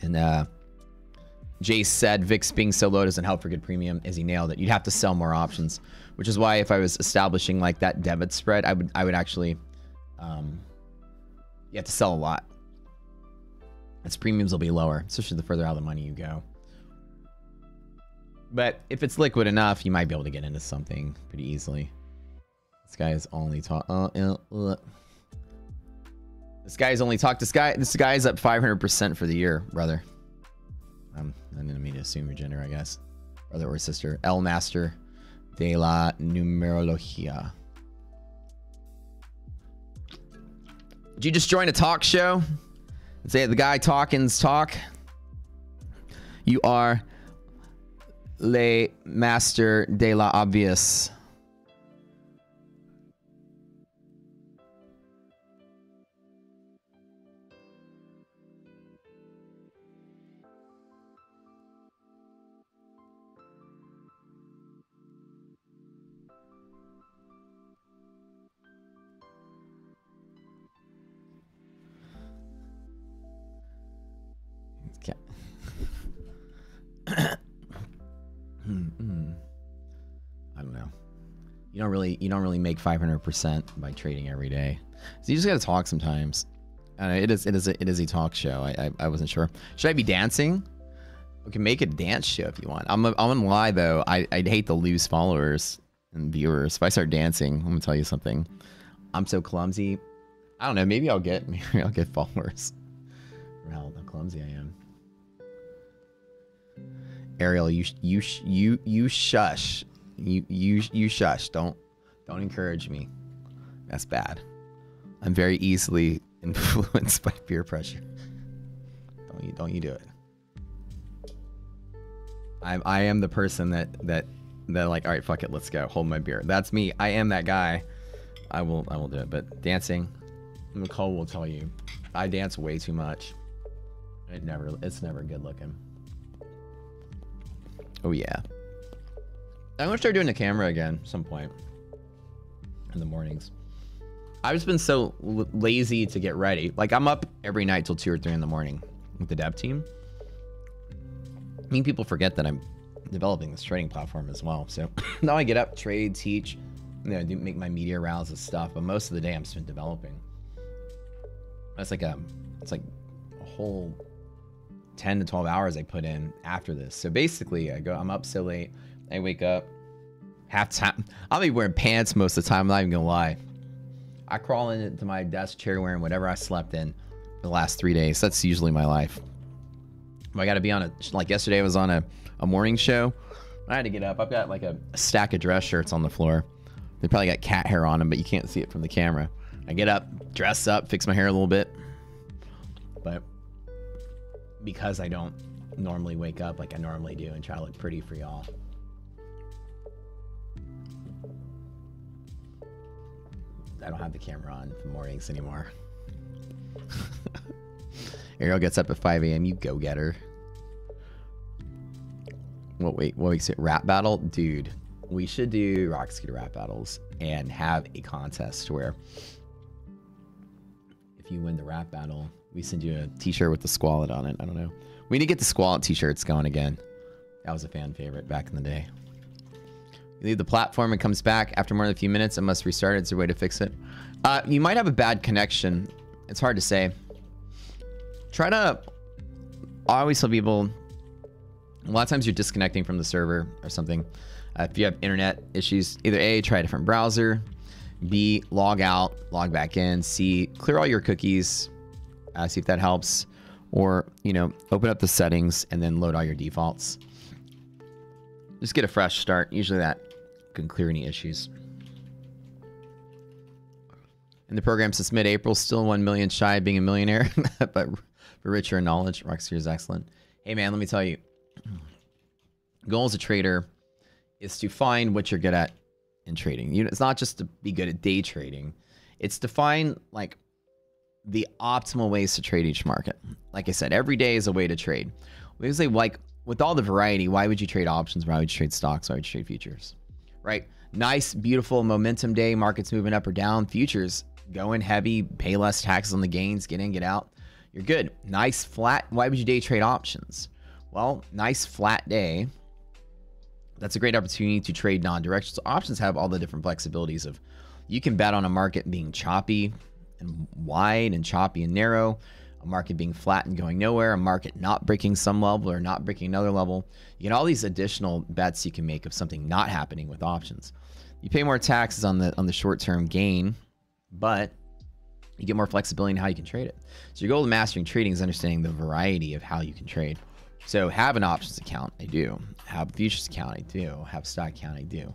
And uh, Jace said VIX being so low doesn't help for good premium, as he nailed it. You'd have to sell more options, which is why if I was establishing like that debit spread, I would I would actually, um, you have to sell a lot. Its premiums will be lower, especially the further out of the money you go. But if it's liquid enough, you might be able to get into something pretty easily. This guy is only talk. Uh, uh, uh. This guy's only talked. This guy. This guy's up 500% for the year, brother. Um, I didn't mean to assume your gender, I guess. Brother or sister. El Master de la Numerología. Did you just join a talk show? Say the guy talking's talk. You are Le Master de la Obvious. Hmm. I don't know. You don't really you don't really make 500% by trading every day. So you just got to talk sometimes. Uh, it is it is a, it is a talk show. I, I, I wasn't sure. Should I be dancing? We can make a dance show if you want. I'm a, I'm gonna lie though. I I'd hate to lose followers and viewers if I start dancing. I'm gonna tell you something. I'm so clumsy. I don't know. Maybe I'll get [LAUGHS] maybe I'll get followers. For how clumsy I am. Ariel, you you you you shush. You you you shush. Don't don't encourage me. That's bad. I'm very easily [LAUGHS] influenced by peer pressure. Don't you don't you do it. I I am the person that that that like all right fuck it let's go hold my beer. That's me. I am that guy. I will I will do it. But dancing, Nicole will tell you, I dance way too much. It never it's never good looking. Oh yeah. I'm gonna start doing the camera again some point in the mornings. I've just been so lazy to get ready. Like I'm up every night till two or three in the morning with the dev team. I mean, people forget that I'm developing this trading platform as well. So [COUGHS] now I get up, trade, teach, you know, do make my media rounds and stuff. But most of the day I'm spent developing. That's like a, it's like a whole 10 to 12 hours I put in after this. So basically, I go, I'm up so late. I wake up, half time. [LAUGHS] I'll be wearing pants most of the time. I'm not even gonna lie. I crawl into my desk chair wearing whatever I slept in the last three days. That's usually my life. I got to be on a like yesterday. I was on a, a morning show. I had to get up. I've got like a, a stack of dress shirts on the floor. They probably got cat hair on them, but you can't see it from the camera. I get up, dress up, fix my hair a little bit. But because I don't normally wake up like I normally do and try to look pretty for y'all. I don't have the camera on for mornings anymore. [LAUGHS] Ariel gets up at 5 a.m. You go getter. What wait, what week's it? Rap battle? Dude, we should do Rocket Scooter rap battles and have a contest where if you win the rap battle, we send you a t-shirt with the squalid on it. I don't know. We need to get the squalid t-shirts going again. That was a fan favorite back in the day. You leave the platform and comes back after more than a few minutes. It must restart. It's a way to fix it. Uh, you might have a bad connection. It's hard to say. Try to. Always tell people. A lot of times you're disconnecting from the server or something. Uh, if you have internet issues, either A, try a different browser, B, log out, log back in, C, clear all your cookies, uh, see if that helps, or, you know, open up the settings and then load all your defaults. Just get a fresh start. Usually that can clear any issues. In the program since mid-April, still 1 million shy of being a millionaire, [LAUGHS] but for richer in knowledge, Rockseer is excellent. Hey man, let me tell you, goal as a trader is to find what you're good at in trading. You, know, it's not just to be good at day trading. It's to find like the optimal ways to trade each market. Like I said, every day is a way to trade. We say like with all the variety, why would you trade options? Why would you trade stocks? Why would you trade futures? Right? Nice, beautiful momentum day, markets moving up or down. Futures going heavy, pay less taxes on the gains, get in, get out. You're good. Nice flat. Why would you day trade options? Well, nice flat day. That's a great opportunity to trade non-directional. So options have all the different flexibilities of you can bet on a market being choppy and wide and choppy and narrow, a market being flat and going nowhere, a market not breaking some level or not breaking another level. You get all these additional bets you can make of something not happening with options. You pay more taxes on the on the short-term gain, but you get more flexibility in how you can trade it. So your goal of mastering trading is understanding the variety of how you can trade. So have an options account, I do. Have a futures account, I do. Have stock account, I do.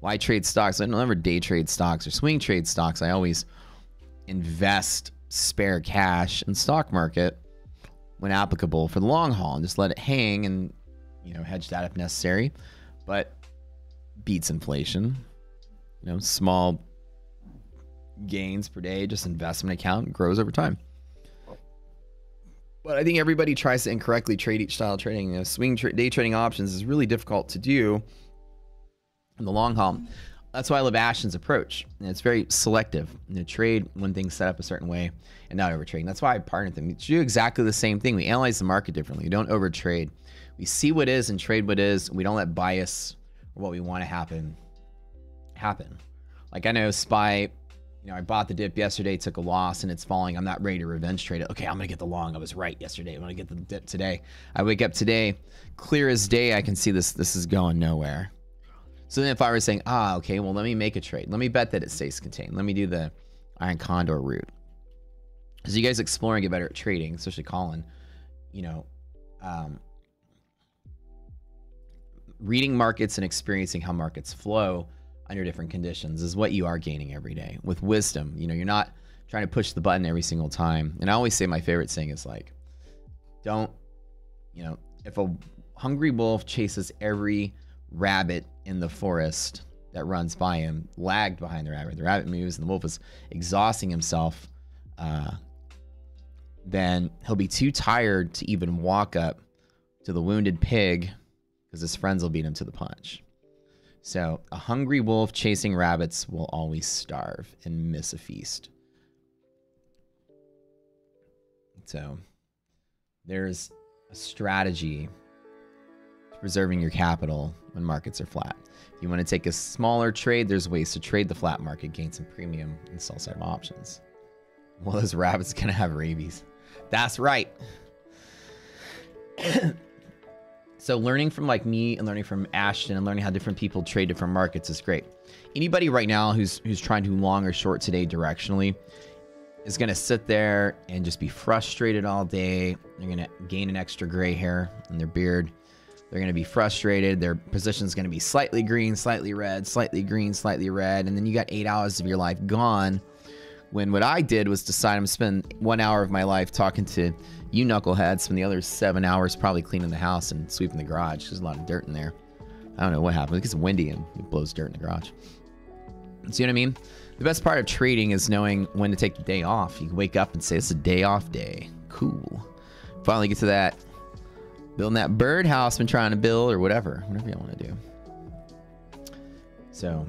Why trade stocks? I don't ever day trade stocks or swing trade stocks. I always invest spare cash in stock market when applicable for the long haul and just let it hang and you know hedge that if necessary. But beats inflation. You know, small gains per day, just investment account grows over time. But I think everybody tries to incorrectly trade each style of trading. You know, swing tra- day trading options is really difficult to do in the long haul. That's why I love Ashton's approach. And it's very selective. You know, trade when things set up a certain way and not overtrading. That's why I partner with them. We do exactly the same thing. We analyze the market differently. We don't overtrade. We see what is and trade what is. We don't let bias or what we want to happen happen. Like I know SPY you know, I bought the dip yesterday, took a loss, and it's falling. I'm not ready to revenge trade it. Okay, I'm gonna get the long. I was right yesterday. I'm gonna get the dip today. I wake up today, clear as day. I can see this. This is going nowhere. So then, if I were saying, ah, okay, well, let me make a trade. Let me bet that it stays contained. Let me do the iron condor route. As you guys explore and get better at trading, especially Colin, you know, um, reading markets and experiencing how markets flow under different conditions is what you are gaining every day with wisdom. You know, you're not trying to push the button every single time. And I always say my favorite saying is like, don't, you know, if a hungry wolf chases every rabbit in the forest that runs by him, lagged behind the rabbit, the rabbit moves and the wolf is exhausting himself, uh, then he'll be too tired to even walk up to the wounded pig because his friends will beat him to the punch. So, a hungry wolf chasing rabbits will always starve and miss a feast. So, there's a strategy to preserving your capital when markets are flat. If you want to take a smaller trade, there's ways to trade the flat market, gain some premium, and sell some options. Well, those rabbits gonna have rabies. That's right. [COUGHS] So learning from like me and learning from Ashton and learning how different people trade different markets is great. Anybody right now who's who's trying to long or short today directionally is to sit there and just be frustrated all day. They're to gain an extra gray hair in their beard. They're going to be frustrated. Their position is going to be slightly green, slightly red, slightly green, slightly red, and then you got 8 hours of your life gone. When what I did was decide I'm gonna spend 1 hour of my life talking to you knuckleheads spend the other seven hours probably cleaning the house and sweeping the garage. There's a lot of dirt in there. I don't know what happened. It gets windy and it blows dirt in the garage. See what I mean? The best part of trading is knowing when to take the day off. You wake up and say, it's a day off day. Cool. Finally get to that building that birdhouse been trying to build or whatever. Whatever you want to do. So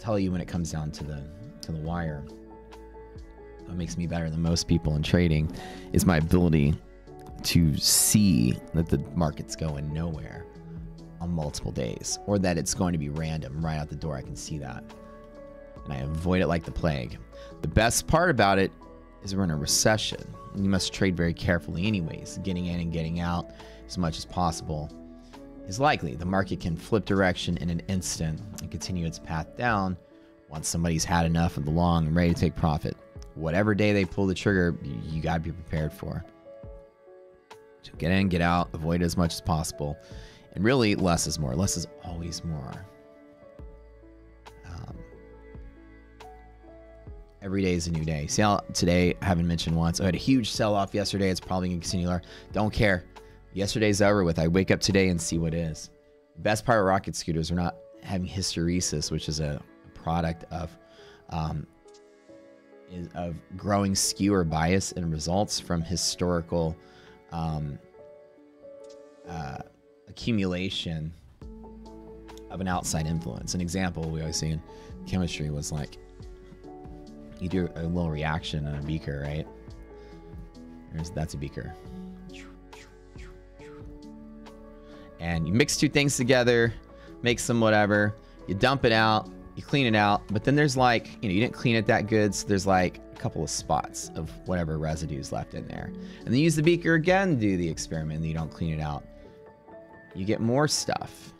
tell you when it comes down to the to the wire. What makes me better than most people in trading is my ability to see that the market's going nowhere on multiple days or that it's going to be random right out the door. I can see that. And I avoid it like the plague. The best part about it is we're in a recession. You must trade very carefully, anyways. Getting in and getting out as much as possible is likely. The market can flip direction in an instant and continue its path down once somebody's had enough of the long and ready to take profit. Whatever day they pull the trigger, you, you got to be prepared for. So get in, get out, avoid as much as possible. And really, less is more. Less is always more. Every day is a new day. How today, I haven't mentioned once, I had a huge sell off yesterday. It's probably going to continue. Don't care. Yesterday's over with. I wake up today and see what is. Best part of rocket scooters are not having hysteresis, which is a product of um, is of growing skew or bias in results from historical um, uh, accumulation of an outside influence. An example we always see in chemistry was like you do a little reaction in a beaker, right? There's, that's a beaker. And you mix two things together, make some whatever, you dump it out, you clean it out, but then there's like, you know, you didn't clean it that good, so there's like a couple of spots of whatever residues left in there. And then you use the beaker again to do the experiment, and you don't clean it out. You get more stuff.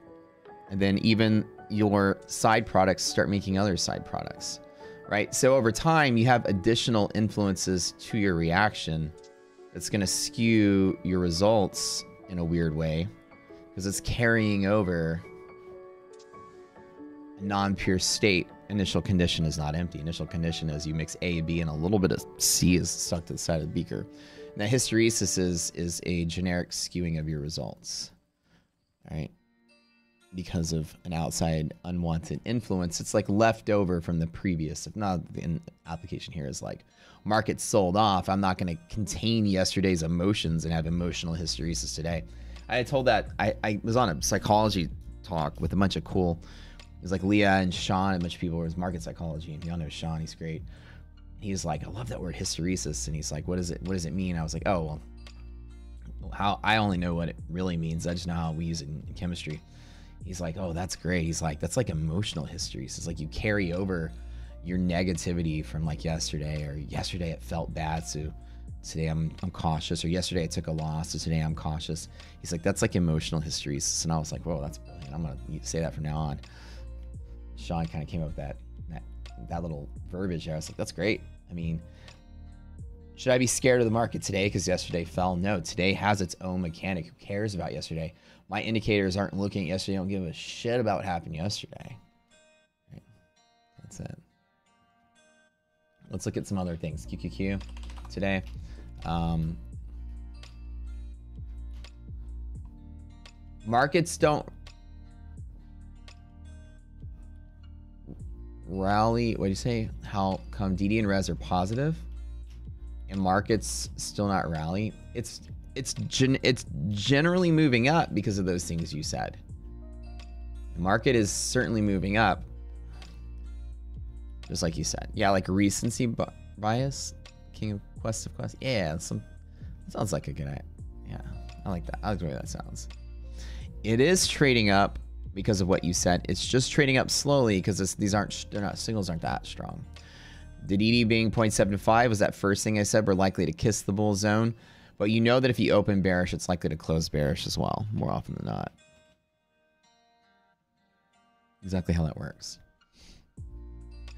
And then even your side products start making other side products, right? So over time, you have additional influences to your reaction that's going to skew your results in a weird way because it's carrying over a non-pure state. Initial condition is not empty. Initial condition is you mix A, and B and a little bit of C is stuck to the side of the beaker. Now hysteresis is, is a generic skewing of your results, right? Because of an outside unwanted influence. It's like left over from the previous. If not, the application here is like market sold off. I'm not going to contain yesterday's emotions and have emotional hysteresis today. I told that I, I was on a psychology talk with a bunch of cool. It was like Leah and Sean and a bunch of people. It was market psychology, and y'all know Sean. He's great. He's like, I love that word hysteresis, and he's like, what does it? What does it mean? I was like, oh well, how I only know what it really means. I just know how we use it in chemistry. He's like, oh, that's great. He's like, that's like emotional hysteresis. It's like you carry over your negativity from like yesterday, or yesterday it felt bad, so today I'm I'm cautious, or yesterday I took a loss, so today I'm cautious. He's like, that's like emotional hysteresis, and I was like, whoa, that's brilliant. I'm gonna say that from now on. Sean kind of came up with that that that little verbiage there. I was like, that's great. I mean, should I be scared of the market today because yesterday fell? No, today has its own mechanic. Who cares about yesterday? My indicators aren't looking yesterday. I don't give a shit about what happened yesterday. Right. That's it. Let's look at some other things. QQQ today. Um, markets don't rally. What do you say? How come DD and Res are positive, and markets still not rally? It's it's gen, it's generally moving up because of those things you said. The market is certainly moving up, just like you said. Yeah, like recency bias, King of Quest of Quest. Yeah, some sounds like a good idea. Yeah, I like that. I like the way that sounds. It is trading up because of what you said. It's just trading up slowly because these aren't they're not signals aren't that strong. DD being 0.75 was that first thing I said. We're likely to kiss the bull zone, but you know that if you open bearish, it's likely to close bearish as well, more often than not. Exactly how that works.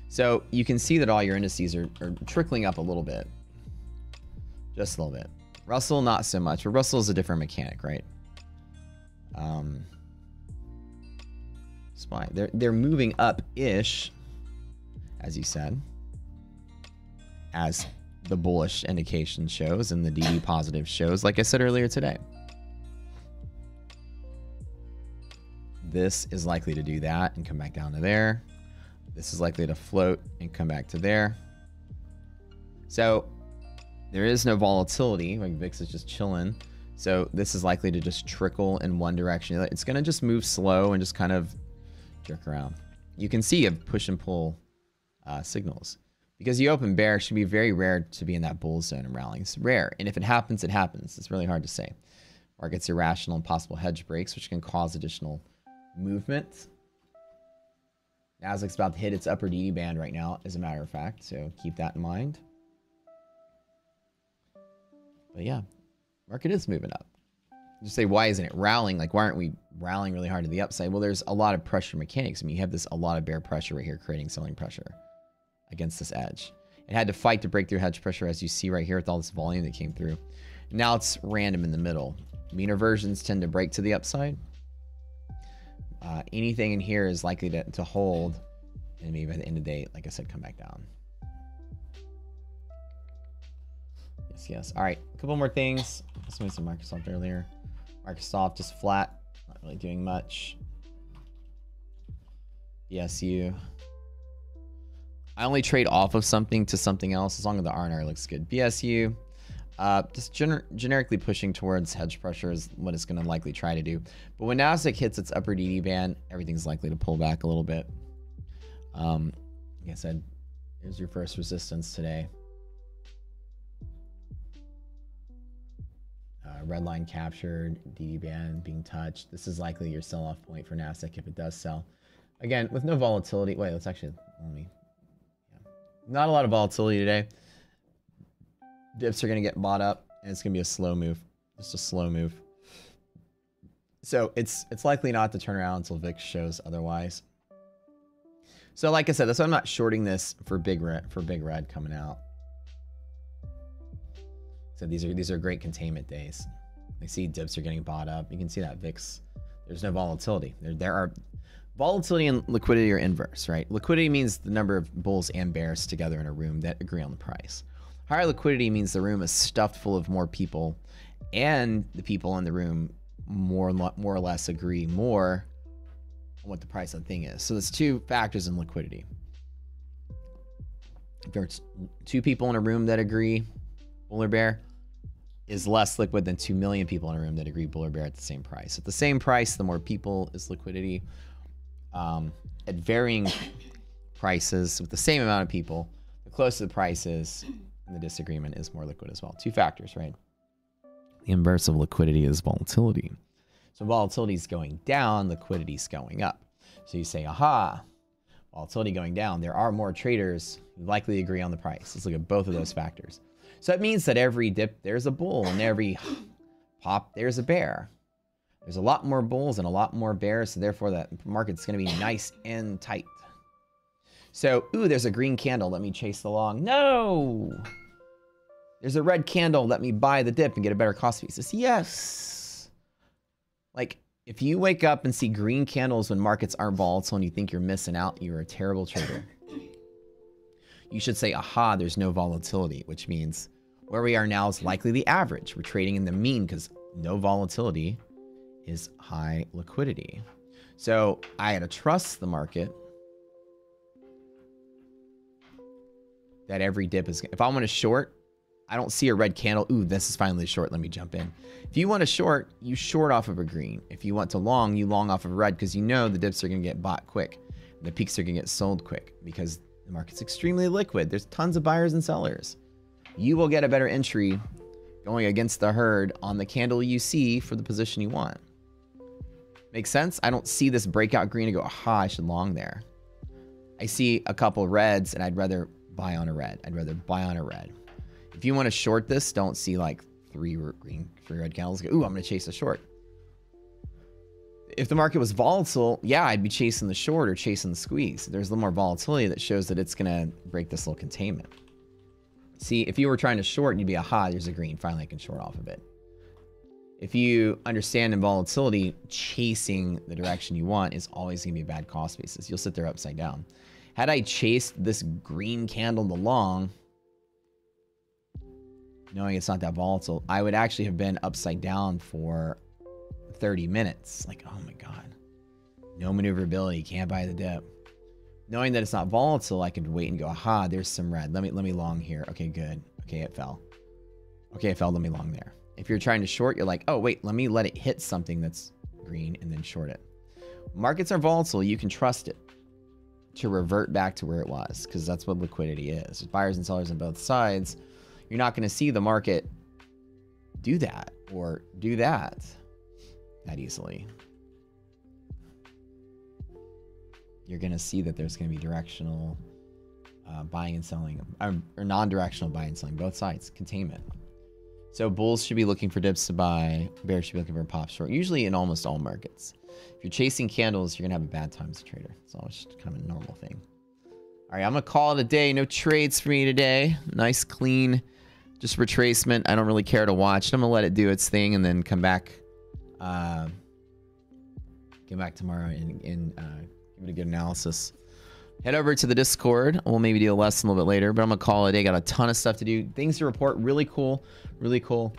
So you can see that all your indices are, are trickling up a little bit, just a little bit. Russell, not so much. But Russell is a different mechanic, right? Um, SPY. They're they're moving up ish, as you said, as the bullish indication shows and the DD positive shows, like I said earlier today. This is likely to do that and come back down to there. This is likely to float and come back to there. So there is no volatility. Like VIX is just chilling. So this is likely to just trickle in one direction. It's going to just move slow and just kind of jerk around. You can see a push and pull uh, signals. Because you open bear, should be very rare to be in that bull zone and rallying. It's rare. And if it happens, it happens. It's really hard to say. Market's irrational and possible hedge breaks, which can cause additional movement. Nasdaq's about to hit its upper DD band right now, as a matter of fact. So keep that in mind. But yeah, market is moving up. Just say, why isn't it rallying? Like, why aren't we rallying really hard to the upside? Well, there's a lot of pressure mechanics. I mean, you have this a lot of bear pressure right here, creating selling pressure against this edge. It had to fight to break through hedge pressure, as you see right here with all this volume that came through. Now it's random in the middle. Mean reversions tend to break to the upside. Uh, anything in here is likely to, to hold, and maybe by the end of the day, like I said, come back down. Yes, yes. All right, a couple more things. Let's move Microsoft earlier. Microsoft just flat, not really doing much. BSU. I only trade off of something to something else as long as the R&R looks good. BSU, uh, just gener generically pushing towards hedge pressure is what it's going to likely try to do. But when Nasdaq hits its upper DD band, everything's likely to pull back a little bit. Um, like I said, here's your first resistance today. Uh, red line captured, DD band being touched. This is likely your sell-off point for Nasdaq if it does sell. Again, with no volatility. Wait, let's actually let me. Not a lot of volatility today. Dips are going to get bought up, and it's going to be a slow move. Just a slow move. So it's it's likely not to turn around until VIX shows otherwise. So like I said, that's why I'm not shorting this for big red for big red coming out. So these are these are great containment days. I see dips are getting bought up. You can see that VIX. There's no volatility. There there are volatility and liquidity are inverse, right? Liquidity means the number of bulls and bears together in a room that agree on the price. Higher liquidity means the room is stuffed full of more people, and the people in the room more more or less agree more on what the price of the thing is. So there's two factors in liquidity. If there's two people in a room that agree, bull or bear, is less liquid than 2 million people in a room that agree bull or bear at the same price. At the same price, the more people is liquidity. Um, at varying prices with the same amount of people, the closer the price is, and the disagreement is more liquid as well. Two factors, right? The inverse of liquidity is volatility. So volatility is going down, liquidity is going up. So you say, aha, volatility going down. There are more traders who likely agree on the price. Let's look at both of those factors. So it means that every dip, there's a bull, and every pop, there's a bear. There's a lot more bulls and a lot more bears, so therefore that market's going to be [COUGHS] nice and tight. So, ooh, there's a green candle. Let me chase the long. No! There's a red candle. Let me buy the dip and get a better cost basis. Yes! Like, if you wake up and see green candles when markets aren't volatile and you think you're missing out, you're a terrible trader [COUGHS] you should say, aha, there's no volatility, which means where we are now is likely the average. We're trading in the mean because no volatility is high liquidity. So I had to trust the market that every dip is, if I want to short, I don't see a red candle. Ooh, this is finally short. Let me jump in. If you want to short, you short off of a green. If you want to long, you long off of red because you know the dips are going to get bought quick. The peaks are going to get sold quick because the market's extremely liquid. There's tons of buyers and sellers. You will get a better entry going against the herd on the candle you see for the position you want. Makes sense? I don't see this breakout green and go, aha, I should long there. I see a couple reds and I'd rather buy on a red. I'd rather buy on a red. If you want to short this, don't see like three green, three red candles. Go, Ooh, I'm going to chase a short if the market was volatile, yeah, I'd be chasing the short or chasing the squeeze. There's a little more volatility that shows that it's going to break this little containment. See, if you were trying to short, you'd be, aha, there's a green. Finally, I can short off of it. If you understand in volatility, chasing the direction you want is always going to be a bad cost basis. You'll sit there upside down. Had I chased this green candle the long, knowing it's not that volatile, I would actually have been upside down for 30 minutes. Like, oh my God. No maneuverability. Can't buy the dip. knowing that it's not volatile, I could wait and go, aha, there's some red. Let me let me long here. Okay, good. Okay, it fell. Okay, it fell. Let me long there. If you're trying to short, you're like, oh wait, let me let it hit something that's green and then short it. Markets are volatile. You can trust it to revert back to where it was because that's what liquidity is. There's buyers and sellers on both sides. You're not going to see the market do that or do that that easily. You're going to see that there's going to be directional uh, buying and selling, um, or non-directional buying and selling, both sides, containment. So bulls should be looking for dips to buy, bears should be looking for a pop short, usually in almost all markets. If you're chasing candles, you're gonna have a bad time as a trader. It's always just kind of a normal thing. All right, I'm gonna call it a day. No trades for me today. Nice, clean, just retracement. I don't really care to watch. I'm gonna let it do its thing and then come back. Uh, get back tomorrow and, and uh, give it a good analysis. Head over to the Discord. We'll maybe do a lesson a little bit later, but I'm gonna call it a day. Got a ton of stuff to do. Things to report. Really cool. Really cool.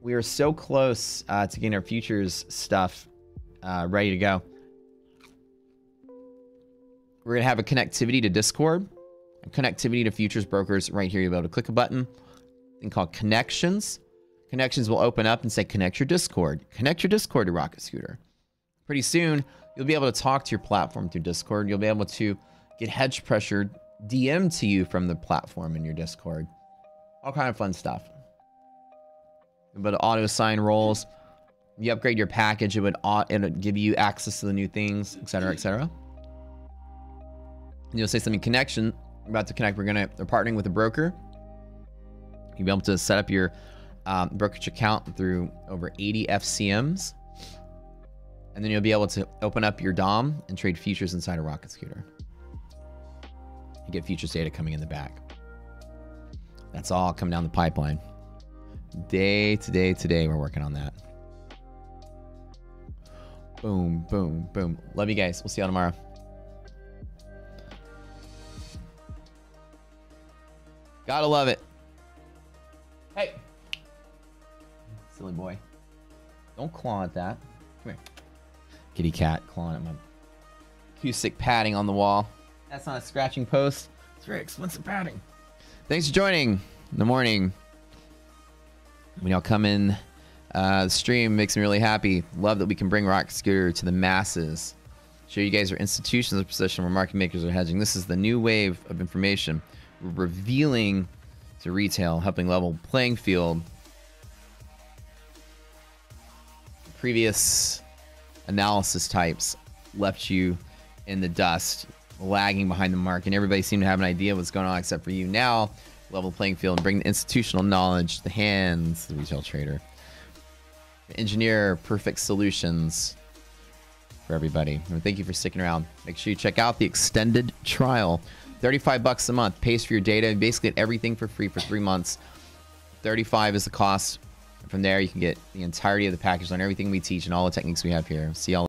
We are so close uh, to getting our futures stuff uh, ready to go. We're gonna have a connectivity to Discord, a connectivity to futures brokers right here. You'll be able to click a button, thing called connections. Connections will open up and say connect your Discord. Connect your Discord to Rocket Scooter. Pretty soon, you'll be able to talk to your platform through Discord. You'll be able to get hedge pressure DM to you from the platform in your Discord. All kind of fun stuff. But auto assign roles. You upgrade your package, it would it'll give you access to the new things, etc., etc. You'll say something connection. We're about to connect. We're gonna we're partnering with a broker. You'll be able to set up your um, brokerage account through over 80 FCMs. And then you'll be able to open up your DOM and trade futures inside a Rocket Scooter. You get futures data coming in the back. That's all coming down the pipeline. Day to day to day, we're working on that. Boom, boom, boom. Love you guys. We'll see y'all tomorrow. Gotta love it. Hey. Silly boy. Don't claw at that. Come here. Kitty cat clawing at my acoustic padding on the wall. That's not a scratching post. It's very expensive padding. Thanks for joining in the morning. When y'all come in, uh, the stream makes me really happy. Love that we can bring Rocket Scooter to the masses. Show you guys are institutions of position where market makers are hedging. This is the new wave of information. We're revealing to retail, helping level playing field. Previous analysis types left you in the dust, lagging behind the mark, and everybody seemed to have an idea what's going on except for you. Now, level playing field and bring the institutional knowledge to the hands the retail trader. Engineer perfect solutions for everybody. And thank you for sticking around. Make sure you check out the extended trial. 35 bucks a month pays for your data. and Basically, everything for free for three months. 35 is the cost. From there, you can get the entirety of the package on everything we teach and all the techniques we have here. See y'all.